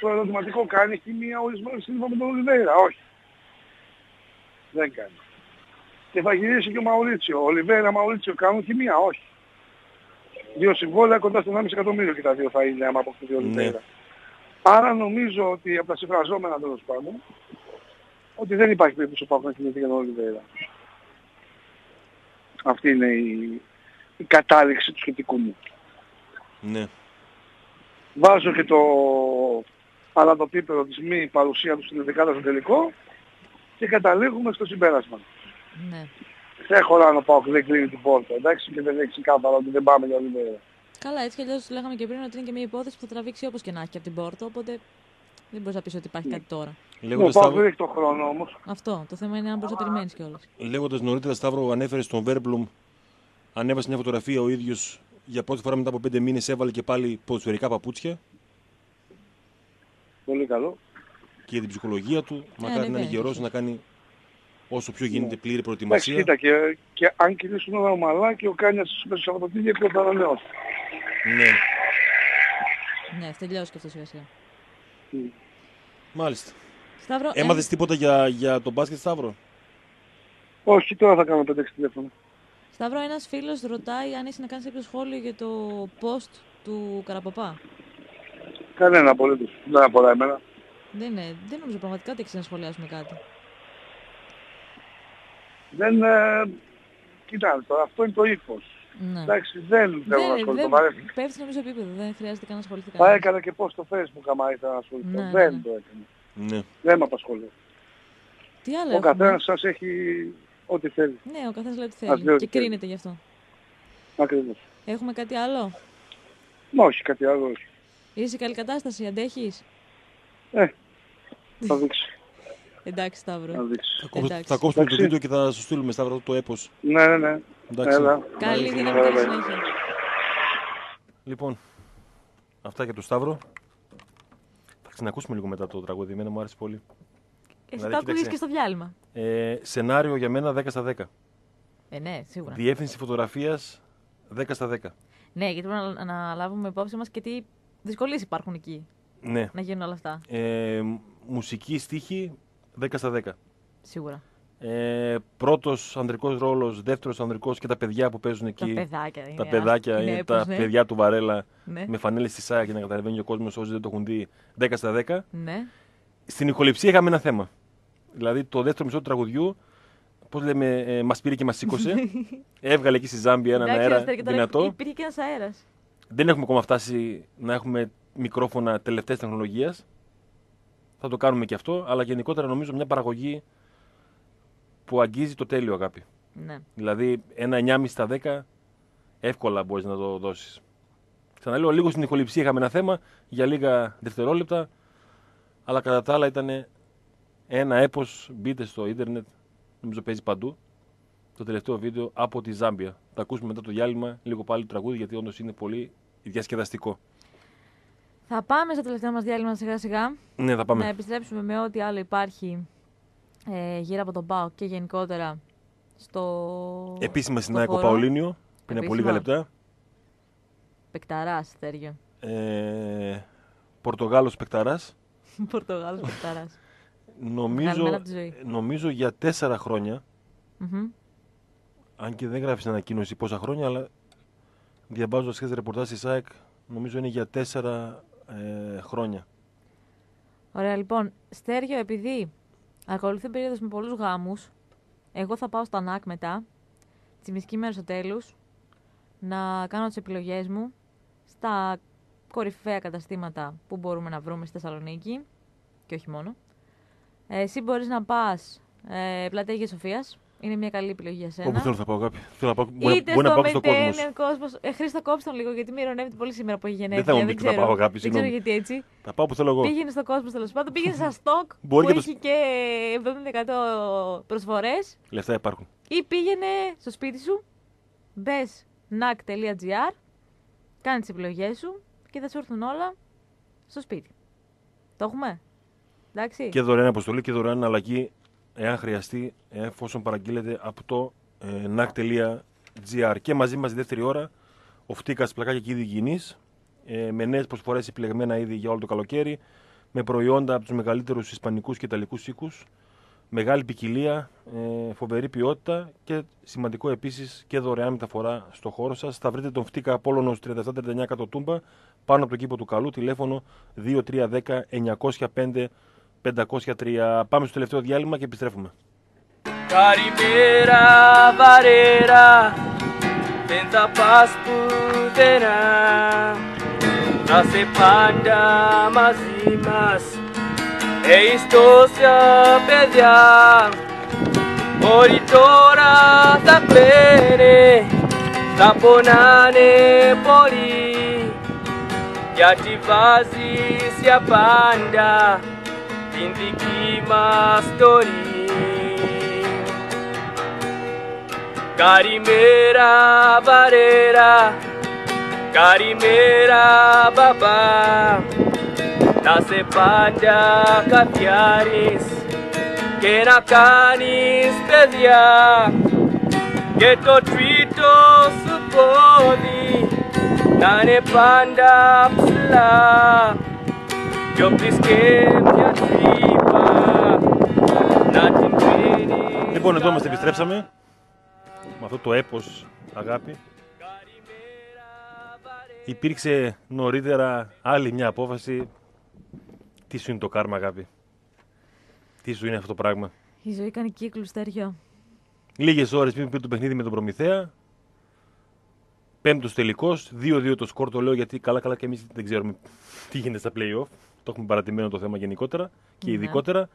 το ερωτηματικό κάνει χημεία ο Ισμαήλ Σίλβα με τον Ολιβέηρα. Όχι. Δεν κάνει. Και θα γυρίσει και ο Μαουρίτσιο. Ο Ολιβέρα Μαουρίτσιο κάνουν χημεία, όχι. Δύο συμβόλαια κοντά στο 1,5 εκατομμύριο και τα δύο θα είναι άμα αποκτηθεί ο Ναι. Ολιβέρα. Άρα νομίζω ότι από τα συμφραζόμενα τέλος πάντων, ότι δεν υπάρχει περίπτωση ο Πάουκ να κινηθεί για τον Ολιβέρα. Αυτή είναι η, η κατάληξη του σχετικού μου. Ναι. Βάζω και το αλατοπίπεδο της μη παρουσία του στην δεκάδα στο τελικό και καταλήγουμε στο συμπέρασμα. Ναι. Δεν χωράνε ο Πάουκ, δεν κλείνει την πόρτα, εντάξει, και δεν έχει ξεκάθαρο ότι δεν πάμε για Ολιβέρα. Καλά, έτσι κι αλλιώς λέγαμε και πριν ότι είναι και μια υπόθεση που θα τραβήξει όπως και να έχει και από την πόρτα. Οπότε δεν μπορείς να πεις ότι υπάρχει κάτι τώρα. Ναι, Λέγοντας, ο Πάουκ Σταύρο, δεν έχει το χρόνο όμως. Αυτό. Το θέμα είναι αν μπορείς να περιμένεις κιόλας. λέγοντας νωρίτερα, Σταύρο, ανέφερες στον Βέρμπλουμ, ανέβασε μια φωτογραφία ο ίδιος για πρώτη φορά μετά από πέντε μήνες έβαλε και πάλι ποδοσφαιρικά παπούτσια Πολύ καλό. και για την ψυχολογία του. Μακάρι να είναι βέβαια, γερός έτσι. να κάνει όσο πιο γίνεται πλήρη Εντάξει, προετοιμασία. κοίτα, και, και αν κινήσουν όλα ομαλά και ο Κάνιας μέσα στο Σαββατοκύριακο θα ανανεώσει. Ναι, Ναι, τελειώσει και αυτό σιγά σιγά. μάλιστα. Σταύρο, Έμαθες τίποτα για, για τον μπάσκετ, Σταύρο; Όχι, τώρα θα κάνω 5-6 τηλέφωνο. Σταύρο, ένας φίλος ρωτάει αν είσαι να κάνεις κάποιο σχόλιο για το post του Καραπαπά. Κανένα απολύτως. Δεν αφορά εμένα. Δεν, είναι, δεν νομίζω πραγματικά ότι έχεις να σχολιάσουμε κάτι. Δεν... Ε, κοιτάξτε τώρα, αυτό είναι το ύφος. Ναι. Εντάξει, δεν θέλω να Δεν, ασχοληθώ. δεν, Μ' αρέσει. πέφτει νομίζω επίπεδο, δεν χρειάζεται καν να ασχοληθεί Θα κανένα. έκανα και πώς στο facebook άμα ήθελα να ασχοληθώ. Ναι, ναι, δεν ναι. το έκανα. Ναι. Δεν με απασχολεί. Τι άλλο Ο έχουμε; καθένας σας έχει ό,τι θέλει. Ναι, ο καθένας λέει ό,τι Ας λέει θέλει. ό,τι Και θέλει. κρίνεται γι' αυτό. Ακριβώς. Έχουμε κάτι άλλο; Μα όχι, κάτι άλλο όχι. Είσαι σε καλή κατάσταση, αντέχεις; Ε, θα δείξει. Εντάξει, Σταύρο. Θα δείξει. Θα, κόψω- Εντάξει. θα κόψουμε το Εντάξει. βίντεο και θα σου στείλουμε, Σταύρο, το έπος. Ναι, ναι, ναι. Εντάξει. Έλα. Καλή δύναμη, Bye, καλή bye. συνέχεια. Λοιπόν, αυτά για τον Σταύρο. Θα ξανακούσουμε λίγο μετά το τραγούδι. Εμένα μου άρεσε πολύ. Εσύ Δηλαδή, το ακούγες κοίταξε. και στο διάλειμμα. Ε, σενάριο για μένα 10 στα 10. Ε, ναι, σίγουρα. Διεύθυνση φωτογραφίας 10 στα 10. Ναι, γιατί πρέπει να, να λάβουμε υπόψη μας και τι δυσκολίες υπάρχουν εκεί Ναι. να γίνουν όλα αυτά. Ε, μουσική στίχη 10 στα 10. Σίγουρα. Ε, πρώτος ανδρικός ρόλος, δεύτερος ανδρικός και τα παιδιά που παίζουν εκεί. Τα παιδάκια είναι. Τα παιδάκια άσχη, είναι ναι, τα πώς, ναι. παιδιά του Βαρέλα Ναι. με φανέλες στη ΣΑΙΑ και να καταλαβαίνει ο κόσμος όσοι δεν το έχουν δει 10 στα 10. Ναι. Στην ηχοληψία είχαμε ένα θέμα. Δηλαδή το δεύτερο μισό του τραγουδιού, πώς λέμε, ε, μας πήρε και μας σήκωσε. Έβγαλε εκεί στη Ζάμπια έναν Εντάξει, αέρα Αστέρη, και τώρα δυνατό. Υπήρχε και ένας αέρας. Δεν έχουμε ακόμα φτάσει να έχουμε μικρόφωνα τελευταίας τεχνολογίας. Θα το κάνουμε και αυτό, αλλά γενικότερα νομίζω μια παραγωγή που αγγίζει το τέλειο αγάπη. Ναι. Δηλαδή ένα 9,5 στα 10 εύκολα μπορείς να το δώσεις. Ξαναλέω, λίγο στην ηχοληψία είχαμε ένα θέμα για λίγα δευτερόλεπτα, αλλά κατά τα άλλα ήταν ένα έπος, μπείτε στο ίντερνετ, νομίζω παίζει παντού, το τελευταίο βίντεο από τη Ζάμπια. Θα ακούσουμε μετά το διάλειμμα λίγο πάλι το τραγούδι, γιατί όντως είναι πολύ διασκεδαστικό. Θα πάμε στο τελευταίο μας διάλειμμα σιγά σιγά. Ναι, θα πάμε. Να επιστρέψουμε με ό,τι άλλο υπάρχει ε, γύρω από τον ΠΑΟΚ και γενικότερα στο. Επίσημα στην στο ΑΕΚ ο χώρο. Παολίνιο, πριν από λίγα Επίσημα. λεπτά. Πεκταράς, Στέργιο. Ε, Πορτογάλος Πεκταράς. Πορτογάλος Πεκταράς. Νομίζω, Βγαλμένα από τη ζωή. νομίζω για τέσσερα χρόνια, Μμμ. αν και δεν γράφεις ανακοίνωση πόσα χρόνια, αλλά διαβάζω σχέση ρεπορτάζ της ΑΕΚ, νομίζω είναι για τέσσερα ε, χρόνια. Ωραία, λοιπόν. Στέργιο, επειδή ακολουθεί περίοδος με πολλούς γάμους, εγώ θα πάω στα ΝΑΚ μετά, τη μισική μέρα στο τέλος, να κάνω τις επιλογές μου στα κορυφαία καταστήματα που μπορούμε να βρούμε στη Θεσσαλονίκη και όχι μόνο. Ε, εσύ μπορείς να πας ε, πλατεία Αγίας Σοφίας. Είναι μια καλή επιλογή για σένα. Όπου θέλω θα πάω αγάπη. Θέλω να πάω, μπορεί, Είτε μπορεί να στο πάω στο κόσμος. Mediterranean Cosmos. Ε, Χρήστο, κόψτε τον λίγο γιατί με ηρωνεύεται πολύ σήμερα που έχει γενέθλια. θα μου πεις τι να ξέρω. πάω, αγάπη, Δεν ξέρω συγγνώμη. γιατί έτσι. Θα πάω που θέλω εγώ. Πήγαινε στο κόσμο τέλος πάντων. Πήγαινε στα στόκ Μπορεί που και το έχει και 70% προσφορές. Λεφτά υπάρχουν. Ή πήγαινε στο σπίτι σου, μπες nac.gr, κάνεις τις επιλογές σου και θα σου έρθουν όλα στο σπίτι. Το έχουμε; Εντάξει. Και δωρεάν αποστολή και δωρεάν αλλαγή, εάν χρειαστεί, εφόσον παραγγείλετε από το ε, nac.gr. Και μαζί μας τη δεύτερη ώρα, ο Φτίκας πλακάκια και είδη υγιεινής, ε, με νέες προσφορές επιλεγμένα είδη για όλο το καλοκαίρι, με προϊόντα από τους μεγαλύτερους ισπανικούς και ιταλικούς οίκους, Μεγάλη ποικιλία, ε, φοβερή ποιότητα και σημαντικό επίσης και δωρεάν μεταφορά στο χώρο σας. Θα βρείτε τον Φτίκα Απόλωνο 3739 κάτω Τούμπα, πάνω από το κήπο του Καλού, τηλέφωνο 2310 905 503. Πάμε στο τελευταίο διάλειμμα και επιστρέφουμε. Καλημέρα βαρέρα δεν θα πας πουθενά να σε πάντα μαζί μας έχεις τόσα παιδιά Όλοι τώρα θα κλαίνε, θα πονάνε πολύ γιατί βάζεις για πάντα την δική μας στολή Καλημέρα βαρέρα, καλημέρα μπαμπά Να σε πάντα καθιάρεις και να κάνεις παιδιά και το τρίτο σου πόδι να είναι πάντα ψηλά κι όποιος και μια τρύπα να την κρίνεις Λοιπόν, εδώ είμαστε, επιστρέψαμε. Με αυτό το έπος, αγάπη. Υπήρξε νωρίτερα άλλη μια απόφαση. Τι σου είναι το κάρμα, αγάπη; Τι σου είναι αυτό το πράγμα; Η ζωή κάνει κύκλους, Στέργιο. Λίγες ώρες πριν πει το παιχνίδι με τον Προμηθέα. Πέμπτος τελικός. 2-2 το σκορ το λέω γιατί καλά-καλά και εμείς δεν ξέρουμε τι γίνεται στα playoff. Το έχουμε παρατημένο το θέμα γενικότερα και Ναι. ειδικότερα.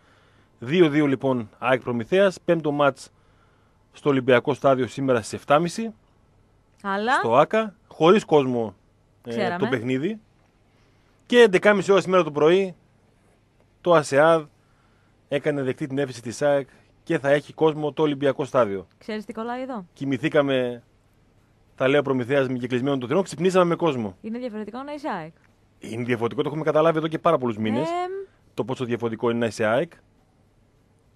2-2 λοιπόν ΑΕΚ Προμηθέας. Πέμπτο μάτς στο Ολυμπιακό στάδιο σήμερα στις 7.30 Αλλά. στο ΆΚΑ. Χωρίς κόσμο ε, Ξέραμε. το παιχνίδι. Και 11.30 ώρα σήμερα το πρωί το ΑΣΕΑΔ έκανε δεκτή την έφεση της ΑΕΚ και θα έχει κόσμο το Ολυμπιακό στάδιο. Ξέρεις τι κολλάει εδώ; Κοιμηθήκαμε, θα λέω προμηθέας με κεκλεισμένο το θηρόν, ξυπνήσαμε με κόσμο. Είναι διαφορετικό να είσαι ΑΕΚ. Είναι διαφορετικό, το έχουμε καταλάβει εδώ και πάρα πολλούς μήνες. Ε, Το πόσο διαφορετικό είναι να είσαι ΑΕΚ.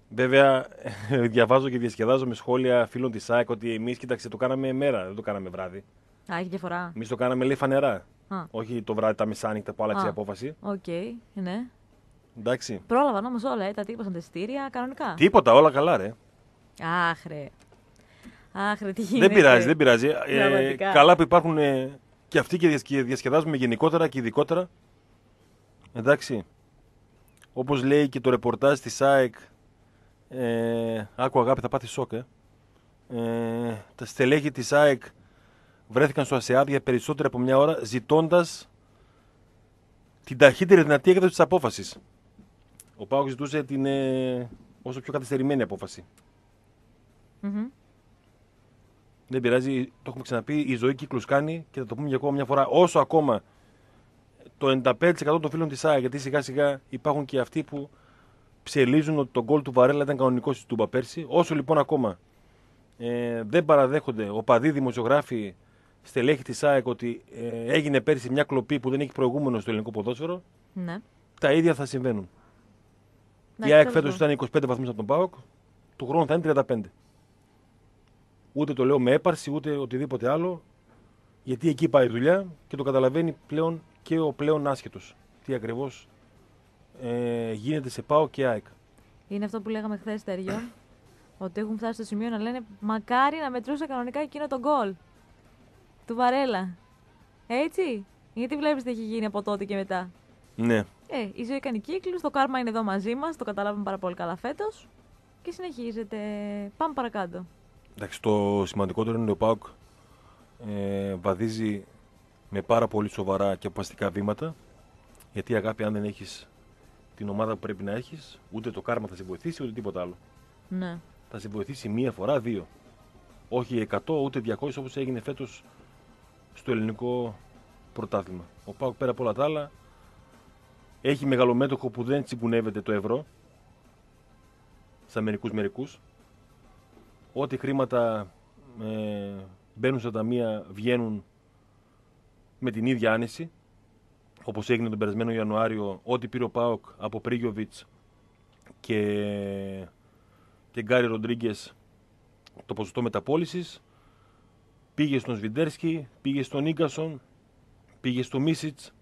Βέβαια, διαβάζω και διασκεδάζω με σχόλια φίλων της ΑΕΚ ότι εμείς, κοίταξε, το κάναμε μέρα, δεν το κάναμε βράδυ. α, έχει διαφορά. Εμείς το κάναμε λέει φανερά. Α, Όχι το βράδυ τα μεσάνυχτα που άλλαξε η Α. απόφαση. οκ, ναι. Εντάξει. Πρόλαβαν όμως όλα, ε, τα τύπωσαν τα εισιτήρια κανονικά. Τίποτα, όλα καλά, ρε. Αχ ρε. Αχ ρε, τι γίνεται. Δεν πειράζει, δεν πειράζει. Ε, Πραγματικά. καλά που υπάρχουν ε, και αυτοί και διασκε- διασκεδάζουμε γενικότερα και ειδικότερα. Εντάξει. Όπως λέει και το ρεπορτάζ της ΑΕΚ, ε, άκου αγάπη θα πάθεις σοκ, ε. Ε, τα στελέχη της ΑΕΚ βρέθηκαν στο ΑΣΕΑΔ για περισσότερη από μια ώρα ζητώντας την ταχύτερη δυνατή έκδοση της απόφασης. Ο Πάοκ ζητούσε την ε, όσο πιο καθυστερημένη απόφαση. Μμμ. Δεν πειράζει, το έχουμε ξαναπεί. Η ζωή κύκλους κάνει και θα το πούμε για ακόμα μια φορά. Όσο ακόμα το 95% των φίλων της ΑΕ, γιατί σιγά σιγά υπάρχουν και αυτοί που ψελίζουν ότι το γκολ του Βαρέλα ήταν κανονικός στη Τούμπα πέρσι. Όσο λοιπόν ακόμα ε, δεν παραδέχονται οπαδοί δημοσιογράφοι στελέχη της ΑΕΚ ότι ε, έγινε πέρσι μια κλοπή που δεν έχει προηγούμενο στο ελληνικό ποδόσφαιρο, Ναι. τα ίδια θα συμβαίνουν. η Εντάξει, ΑΕΚ τέλος φέτος πάντων. ήταν 25 βαθμούς από τον ΠΑΟΚ, του χρόνου θα είναι 35. Ούτε το λέω με έπαρση, ούτε οτιδήποτε άλλο, γιατί εκεί πάει η δουλειά και το καταλαβαίνει πλέον και ο πλέον άσχετος. Τι ακριβώς ε, γίνεται σε ΠΑΟΚ και ΑΕΚ. Είναι αυτό που λέγαμε χθες, Στέργιο. ότι έχουν φτάσει στο σημείο να λένε μακάρι να μετρούσε κανονικά εκείνο το γκολ. Του Βαρέλα. Έτσι; Γιατί βλέπεις τι έχει γίνει από τότε και μετά; Ναι. Ε, η ζωή κάνει κύκλους, το κάρμα είναι εδώ μαζί μας, το καταλάβαμε πάρα πολύ καλά φέτος. Και συνεχίζεται. Πάμε παρακάτω. Εντάξει, το σημαντικότερο είναι ότι ο ΠΑΟΚ ε, βαδίζει με πάρα πολύ σοβαρά και αποφασιστικά βήματα. Γιατί αγάπη, αν δεν έχεις την ομάδα που πρέπει να έχεις, ούτε το κάρμα θα σε βοηθήσει, ούτε τίποτα άλλο. Ναι. θα σε βοηθήσει μία φορά, δύο. Όχι 100 ούτε 200 όπως έγινε φέτος στο ελληνικό πρωτάθλημα. Ο Πάουκ πέρα από όλα τα άλλα έχει μεγαλομέτωχο που δεν τσιγκουνεύεται το ευρώ στα μερικούς μερικούς. Ό,τι χρήματα ε, μπαίνουν στα ταμεία βγαίνουν με την ίδια άνεση. Όπως έγινε τον περασμένο Ιανουάριο, ό,τι πήρε ο Πάοκ από Πρίγιοβιτς και και Γκάρι Ροντρίγκες το ποσοστό μεταπόλησης. Πήγε στον Σβιντέρσκι, πήγε στον Ίγκασον, πήγε στο Μίσιτς.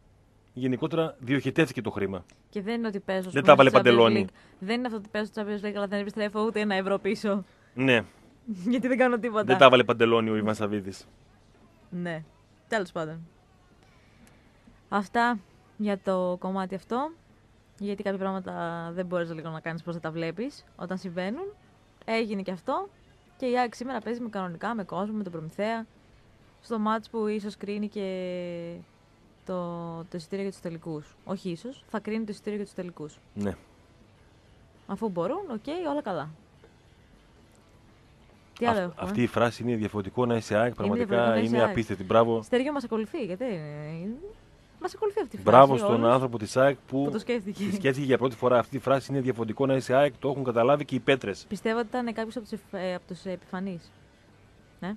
γενικότερα διοχετεύτηκε το χρήμα. Και δεν είναι ότι παίζω. ας Δεν πούμε, τα βάλε στο Champions παντελόνι. League. Δεν είναι αυτό ότι παίζω στο Champions League, αλλά δεν επιστρέφω ούτε ένα ευρώ πίσω. Ναι, Γιατί δεν κάνω τίποτα. δεν τα βάλε παντελόνι ο Ιβάν Σαββίδης. Ναι. Τέλος πάντων. Αυτά για το κομμάτι αυτό. Γιατί κάποια πράγματα δεν μπορείς λίγο να κάνεις πώς θα τα βλέπεις όταν συμβαίνουν. Έγινε και αυτό. Και η ΑΕΚ σήμερα παίζει με κανονικά, με κόσμο, με τον Προμηθέα. Στο ματς που ίσως κρίνει και το, το εισιτήριο για τους τελικούς. Όχι ίσως, θα κρίνει το εισιτήριο για τους τελικούς. Ναι. Αφού μπορούν, οκ, όλα καλά. Τι άλλο Αυ- έχουμε; αυτή η φράση είναι διαφορετικό να είσαι ΑΕΚ. διαφορετικό Πραγματικά να είναι, είσαι ΑΕΚ. απίστευτη. Μπράβο, Στέργιο μας ακολουθεί, γιατί. Μας ακολουθεί αυτή η φράση. μπράβο στον όλους άνθρωπο της ΑΕΚ που που το σκέφτηκε. σκέφτηκε για πρώτη φορά αυτή η φράση. Είναι διαφορετικό να είσαι ΑΕΚ. Το έχουν καταλάβει και οι πέτρες. Πιστεύω ότι ήταν κάποιος από τους ε, από τους επιφανείς. Ναι.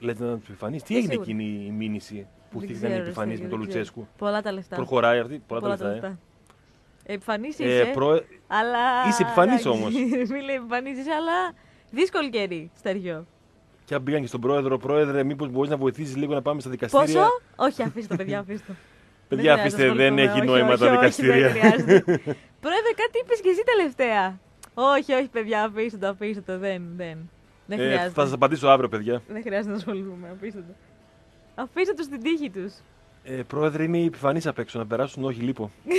Λέτε να τους επιφανείς. Τι Ε, έγινε σίγουρα. εκείνη η μήνυση που Δεν χτίστηκαν οι ξέρω, ρε, επιφανεί με Στέργιο, τον δεν ξέρω. Λουτσέσκου; Πολλά τα λεφτά. Προχωράει αυτή; Πολλά, τα λεφτά. Ε; Επιφανής είσαι. Ε, προ- Αλλά. Είσαι επιφανής εντάξει, όμως. Μην λέει επιφανής είσαι, αλλά δύσκολη καιρή, Στέργιο. Και αν πήγαν και στον πρόεδρο, πρόεδρε, μήπως μπορείς να βοηθήσεις λίγο να πάμε στα δικαστήρια; Πόσο; Όχι, αφήστε το, παιδιά, αφήστε το. Παιδιά, Δεν χρειάζεται αφήστε, να δεν ασχοληθούμε. έχει Όχι, νόημα όχι, τα όχι, δικαστήρια. δεν χρειάζεται. Πρόεδρε, κάτι είπες και εσύ τελευταία. Όχι, όχι, παιδιά, αφήστε το, αφήστε το. Δεν, δεν. Δεν Ε, χρειάζεται. θα σας απαντήσω αύριο, παιδιά. Δεν χρειάζεται να ασχοληθούμε. Αφήστε το. Αφήστε του στην τύχη τους. Ε, πρόεδρε, είναι οι επιφανεί απ' έξω να περάσουν, όχι λείπω.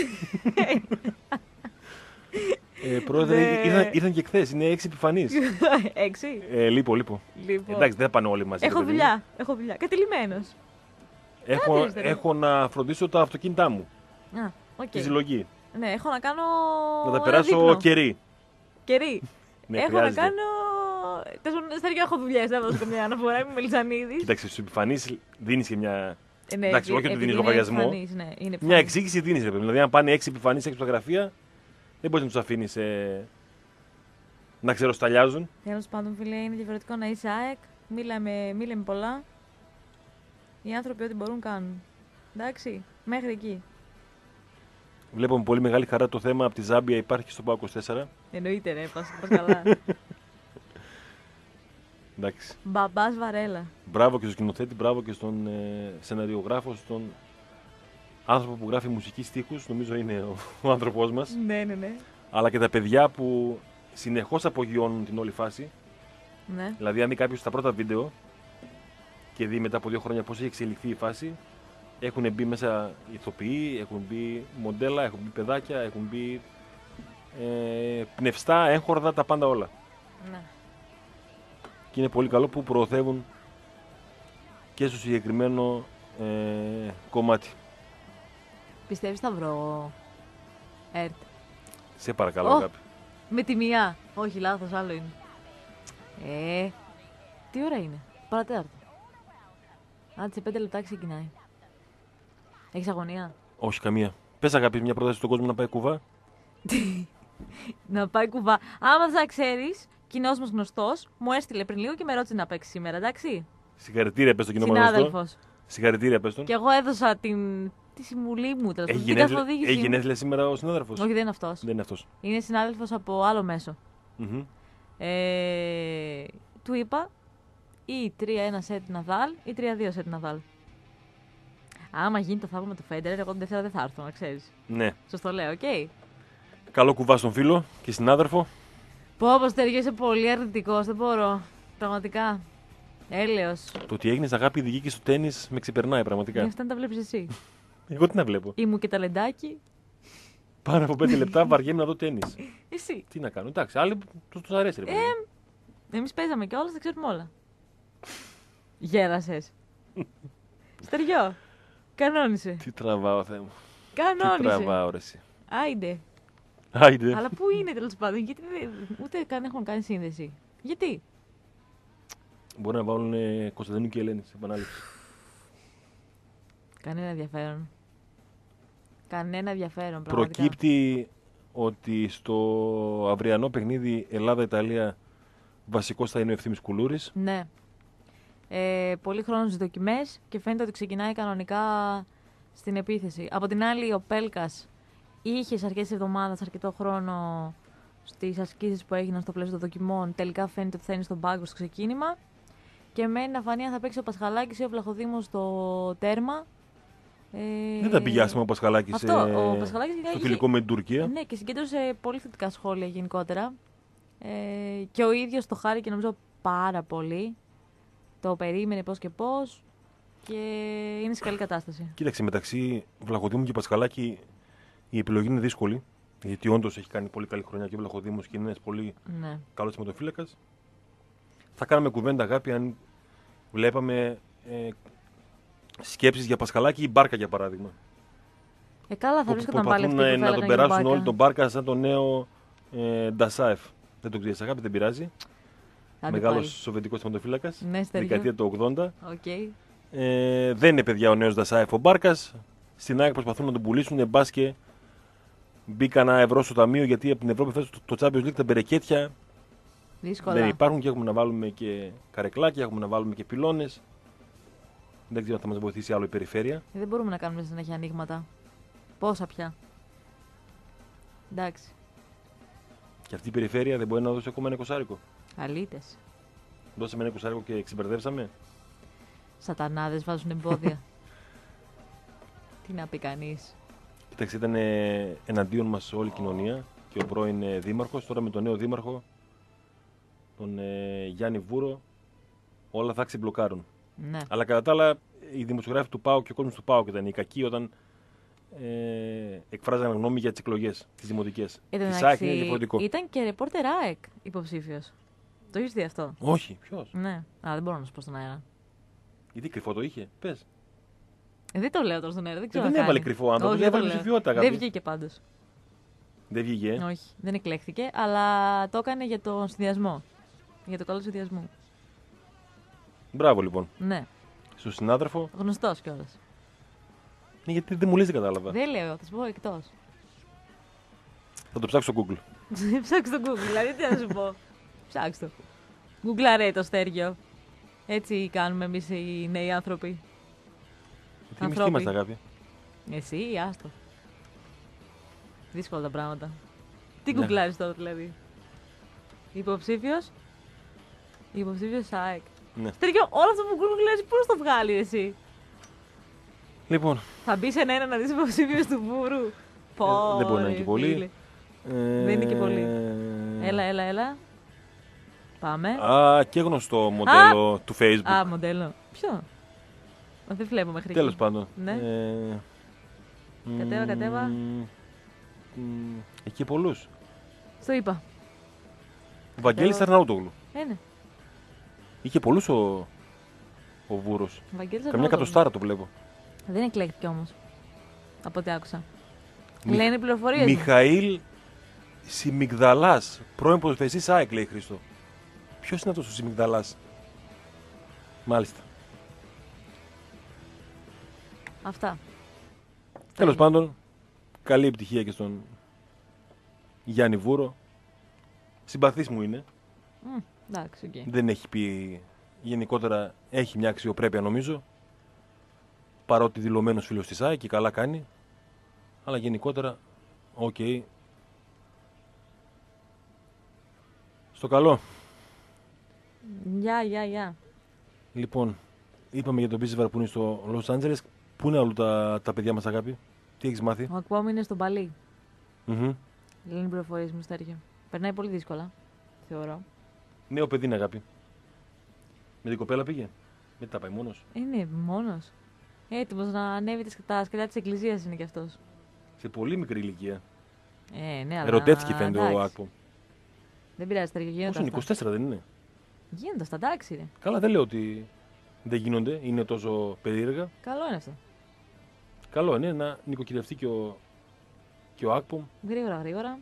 ε, πρόεδρε, Ναι. ήρθαν, ήρθαν και χθες. Είναι έξι επιφανείς. Έξι; ε, λείπω, λείπω. Λοιπόν. Εντάξει, δεν θα πάνε όλοι μαζί. έχω ρε παιδί μου. δουλειά. Έχω δουλειά. Κατειλημμένος. Έχω, Άντε, ρε. έχω να φροντίσω τα αυτοκίνητά μου. Α, οκ. Τη συλλογή. Ναι, έχω να κάνω. Να τα ένα περάσω δείπνο. κερί. Κερί. Ναι, έχω χρειάζεται. να κάνω. Τέλος πάντων, Στέργιο, έχω δουλειές. Δεν θα δώσω καμιά αναφορά. Είμαι Μελισανίδης. Κοίταξε, στους επιφανείς δίνεις και μια, Ε, ναι, εντάξει, όχι ότι επειδή δίνεις είναι λογαριασμό. επιφανής, ναι, είναι μια επιφανής. εξήγηση. Δίνεις, ρε παιδί. Δηλαδή, αν πάνε έξι επιφανείς έξω από τα γραφεία, δεν μπορεί να τους αφήνεις ε, να ξεροσταλιάζουν. Τέλος πάντων, φίλε, είναι διαφορετικό να είσαι ΑΕΚ. Μίλαμε, μίλαμε πολλά. Οι άνθρωποι ό,τι μπορούν κάνουν. Εντάξει, μέχρι εκεί. Βλέπω με πολύ μεγάλη χαρά το θέμα από τη Ζάμπια υπάρχει και στο ΠΑΟ 24. Εννοείται, ρε, πας, πας καλά. Εντάξει. Μπαμπάς Βαρέλα. Μπράβο και στον σκηνοθέτη, μπράβο και στον ε, σεναριογράφο, στον άνθρωπο που γράφει μουσική στίχους, νομίζω είναι ο, ο άνθρωπός μας. Ναι, ναι, ναι. Αλλά και τα παιδιά που συνεχώς απογειώνουν την όλη φάση. ναι. Δηλαδή, αν δει κάποιος τα πρώτα βίντεο και δει μετά από δύο χρόνια πώς έχει εξελιχθεί η φάση, έχουν μπει μέσα ηθοποιοί, έχουν μπει μοντέλα, έχουν μπει παιδάκια, έχουν μπει ε, πνευστά, έγχορδα, τα πάντα όλα. ναι. Και είναι πολύ καλό που προωθεύουν και στο συγκεκριμένο ε, κομμάτι. Πιστεύεις θα βρω ΕΡΤ; Σε παρακαλώ, Ω. αγάπη. Με τη μία. Όχι, λάθος, άλλο είναι. Ε, τι ώρα είναι; Παρατέταρτο. Άντε, σε πέντε λεπτά ξεκινάει. Έχεις αγωνία; Όχι καμία. Πες αγάπη, μια πρόταση στον κόσμο να πάει κουβά. να πάει κουβά. Άμα δεν ξέρεις, κοινός μας γνωστός, μου έστειλε πριν λίγο και με ρώτησε να παίξει σήμερα, εντάξει. Συγχαρητήρια, πες στο κοινό μας. Συνάδελφος. Συγχαρητήρια, πες τον. Και εγώ έδωσα την, τη συμβουλή μου, τέλος Έχει πάντων. Την γενέθλια, καθοδήγησή έχει μου. γενέθλια σήμερα ο συνάδελφος; Όχι, δεν είναι αυτός. Δεν είναι αυτός. Είναι συνάδελφος από άλλο μέσο. Ε, του είπα ή 3-1 σετ Ναδάλ ή 3-2 σετ Ναδάλ. Άμα γίνει το θαύμα του Φέντερερ, εγώ την Δευτέρα δεν θα έρθω, να ξέρεις. Ναι. Σας το λέω, οκ. Καλό κουβά στον φίλο και συνάδελφο. Πω, πως Στέργιο, είσαι πολύ αρνητικός. Δεν μπορώ. Πραγματικά. Έλεος. Το ότι έγινες αγάπη ειδική και στο τέννη με ξεπερνάει Για πραγματικά. αυτά να τα βλέπεις εσύ. Εγώ τι να βλέπω; Ήμου και ταλεντάκι. Πάνω από πέντε λεπτά βαριέμαι να δω τέννη. Εσύ. Τι να κάνω. Εντάξει, άλλοι τους τους αρέσει, ρε παιδί. μου. Εμείς παίζαμε και όλα, τα ξέρουμε όλα. Γέρασες. Στεριό. Κανόνισε. Τι τραβάω, Θεέ μου. Τι Κανόνισε. τραβάω, ρε. εσύ. Άιντε. Άιντε. Αλλά πού είναι τέλος πάντων, γιατί δεν, ούτε καν έχουν κάνει σύνδεση. Γιατί; Μπορεί να βάλουν ε, Κωνσταντινού και Ελένη σε επανάληψη. Κανένα ενδιαφέρον. Κανένα ενδιαφέρον, πραγματικά. Προκύπτει ότι στο αυριανό παιχνίδι Ελλάδα-Ιταλία βασικός θα είναι ο Ευθύμης Κουλούρης. Ναι. Ε, πολύ χρόνος στις δοκιμές και φαίνεται ότι ξεκινάει κανονικά στην επίθεση. Από την άλλη, ο Πέλκας είχε σε αρχές της εβδομάδας αρκετό χρόνο στις ασκήσεις που έγιναν στο πλαίσιο των δοκιμών. Τελικά φαίνεται ότι θα είναι στον πάγκο στο ξεκίνημα. Και μένει να φανεί αν θα παίξει ο Πασχαλάκης ή ο Βλαχοδήμος στο τέρμα. Ε, Δεν τα πήγε άσχημα ο Πασχαλάκης Αυτό, ο Πασχαλάκης γενικά στο είχε- φιλικό με την Τουρκία. Ναι, και συγκέντρωσε πολύ θετικά σχόλια γενικότερα. Ε, και ο ίδιος το χάρηκε νομίζω πάρα πολύ. Το περίμενε πώς και πώς. Και είναι σε καλή κατάσταση. Κοίταξε, μεταξύ Βλαχοδήμου και Πασχαλάκη η επιλογή είναι δύσκολη. Γιατί όντως έχει κάνει πολύ καλή χρονιά και ο Βλαχοδήμος και είναι ένας πολύ Ναι. καλός θεματοφύλακα. Θα κάναμε κουβέντα αγάπη αν βλέπαμε ε, σκέψεις για Πασχαλάκη ή Μπάρκα για παράδειγμα. Ε, καλά, θα Που βρίσκονταν πάλι αυτοί προσπαθούν που να, θα να τον έλεγαν για περάσουν Μπάρκα. όλοι τον Μπάρκα σαν τον νέο ε, Ντασάεφ. Δεν τον ξέρεις αγάπη, δεν πειράζει. Άντε Μεγάλος πάλι. σοβιετικός θεματοφύλακας. Ναι, Στέργιο. Δεκαετία του 80. Οκ. Ε, δεν είναι παιδιά ο νέος Ντασάεφ ο Μπάρκας. Στην ΑΕΚ προσπαθούν να τον πουλήσουν. Μπα και μπήκα ένα ευρώ στο ταμείο γιατί από την Ευρώπη φέτος το, το Champions League τα μπερεκέτια Δύσκολα. δεν υπάρχουν και έχουμε να βάλουμε και καρεκλάκια, έχουμε να βάλουμε και πυλώνες. Δεν ξέρω αν θα μας βοηθήσει άλλο η περιφέρεια. Ε, Δεν μπορούμε να κάνουμε συνέχεια ανοίγματα. Πόσα πια. Εντάξει. Και αυτή η περιφέρεια δεν μπορεί να δώσει ακόμα ένα εικοσάρικο. Αλήτες. Δώσαμε ένα εικοσάρικο και εξυμπερδεύσαμε. Σατανάδες βάζουν εμπόδια. Τι να πει κανείς. Κοίταξε, ήταν ε, εναντίον μας όλη η κοινωνία και ο πρώην δήμαρχος. Τώρα με τον νέο δήμαρχο, τον ε, Γιάννη Βούρο, όλα θα ξεμπλοκάρουν. Ναι. Αλλά κατά τα άλλα, οι δημοσιογράφοι του ΠΑΟ και ο κόσμος του ΠΑΟ ήταν οι κακοί όταν ε, εκφράζαν γνώμη για τις εκλογές, τις δημοτικές. Εν τω Της ΣΑΕΚ μεταξύ, είναι διαφορετικό. Ήταν και ρεπόρτερ ΑΕΚ υποψήφιος. Το έχεις δει αυτό; Όχι, ποιος; Ναι. Α, δεν μπορώ να σου πω στον αέρα. Γιατί κρυφό το είχε; Πες. Ε, δεν το λέω τώρα στον αέρα. Δεν ξέρω. δεν αν έβαλε κάνει. κρυφό άνθρωπο, Όχι, δεν το έβαλε λέω. ψηφιότητα, αγάπη. Δεν βγήκε πάντως. Δεν βγήκε. ε. Όχι, δεν εκλέχθηκε, αλλά το έκανε για τον συνδυασμό. Για το καλό του συνδυασμού. Μπράβο λοιπόν. Ναι. Στον συνάδελφο. Γνωστός κιόλας. Ναι, γιατί δεν μου λες, δεν κατάλαβα. Δεν λέω, θα σου πω εκτός. Θα το ψάξω στο Google. Ψάξ το Google, δηλαδή τι να σου πω. Ψάξ το. Γκουγκλαρέ το στέργιο. Έτσι κάνουμε εμείς οι νέοι άνθρωποι. Γιατί εμείς τι Ανθρώποι. είμαστε, αγάπη. Εσύ, άστο. Δύσκολα τα πράγματα. Τι Ναι. γκουγκλάρεις τώρα δηλαδή. Υποψήφιος. Υποψήφιος ΑΕΚ. Ναι. Στέργιο, όλο αυτό που γκουγκλάρεις πού να το βγάλει εσύ; Λοιπόν, Θα μπει σε ένα να δεις υποψήφιος του βούρου. Πω, Ε, δεν μπορεί να είναι ρε και πολύ. φίλε. ε... Δεν είναι και πολύ. Έλα, έλα, έλα. Πάμε. Α, και γνωστό μοντέλο του Facebook. Α, μοντέλο. Ποιο; Μα δεν βλέπω μέχρι Τέλος εκεί. πάντων. Ναι. Ε, Κατέβα, μ, κατέβα. μ, Εκεί πολλούς. Στο είπα. Βαγγέλης Κατέβα. Αρναούτογλου. Ε, ναι. Είχε πολλούς ο, ο Βούρος. Βαγγέλης Καμιά Αρναούτογλου. κατοστάρα το βλέπω. Δεν εκλέχθηκε όμως. Από ό,τι άκουσα. Μι- Λένε πληροφορίες. Μιχαήλ Σιμιγδαλάς. Πρώην ποδοσφαιριστή ΑΕΚ, λέει Χρήστο. Ποιος είναι αυτός ο Σιμιγδαλάς; Μάλιστα. Αυτά. Τέλος πάντων, καλή επιτυχία και στον Γιάννη Βούρο. Συμπαθής μου είναι. Μμ, εντάξει, οκ. Δεν έχει πει γενικότερα, έχει μια αξιοπρέπεια νομίζω. Παρότι δηλωμένος φίλος της ΑΕΚ και καλά κάνει. Αλλά γενικότερα, οκ. Στο καλό. Γεια, γεια, γεια. Λοιπόν, είπαμε για τον Πίσεβαρ που είναι στο Los Angeles. Πού είναι αλλού τα, τα παιδιά μας, αγάπη, τι έχεις μάθει; Ο ακόμη είναι στον Παλί. Μμμ. Λένε πληροφορίες μου στέργιο. Περνάει πολύ δύσκολα. Θεωρώ. Νέο παιδί είναι αγάπη. Με την κοπέλα πήγε. Δεν τα πάει μόνος. Είναι μόνος. Έτοιμος να ανέβει τις- τα σκαλιά της Εκκλησίας είναι κι αυτός. Σε πολύ μικρή ηλικία. Ε, ναι, αλλά. Ερωτεύτηκε φαίνεται ο εντάξει. Άκπο. Δεν πειράζει, στέργιο. Γίνονται. Πόσο είναι, αυτά. 24 δεν είναι. Γίνονται αυτά, εντάξει. Ρε. Καλά, δεν λέω ότι δεν γίνονται, είναι τόσο περίεργα. Καλό είναι αυτό. Καλό είναι να νοικοκυρευτεί και ο, και ο Άκπομ, Γρήγορα, γρήγορα.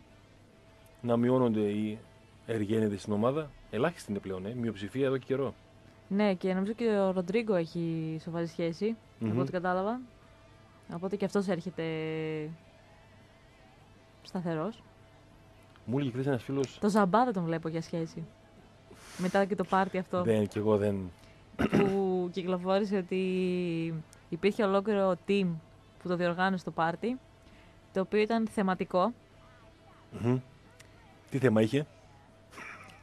να μειώνονται οι εργένεδες στην ομάδα. Ελάχιστη είναι πλέον, ε. μειοψηφία εδώ και καιρό. Ναι, και νομίζω και ο Ροντρίγκο έχει σοβαρή σχέση, Μμμ. από ό,τι κατάλαβα. Οπότε και αυτός έρχεται σταθερός. Μου έλεγε χθες ένας φίλο. Το Ζαμπά δεν τον βλέπω για σχέση. Μετά και το πάρτι αυτό Δεν, κι εγώ δεν. που κυκλοφόρησε ότι υπήρχε ολόκληρο team που το διοργάνωσε το πάρτι, το οποίο ήταν θεματικό. Μμμ. Τι θέμα είχε;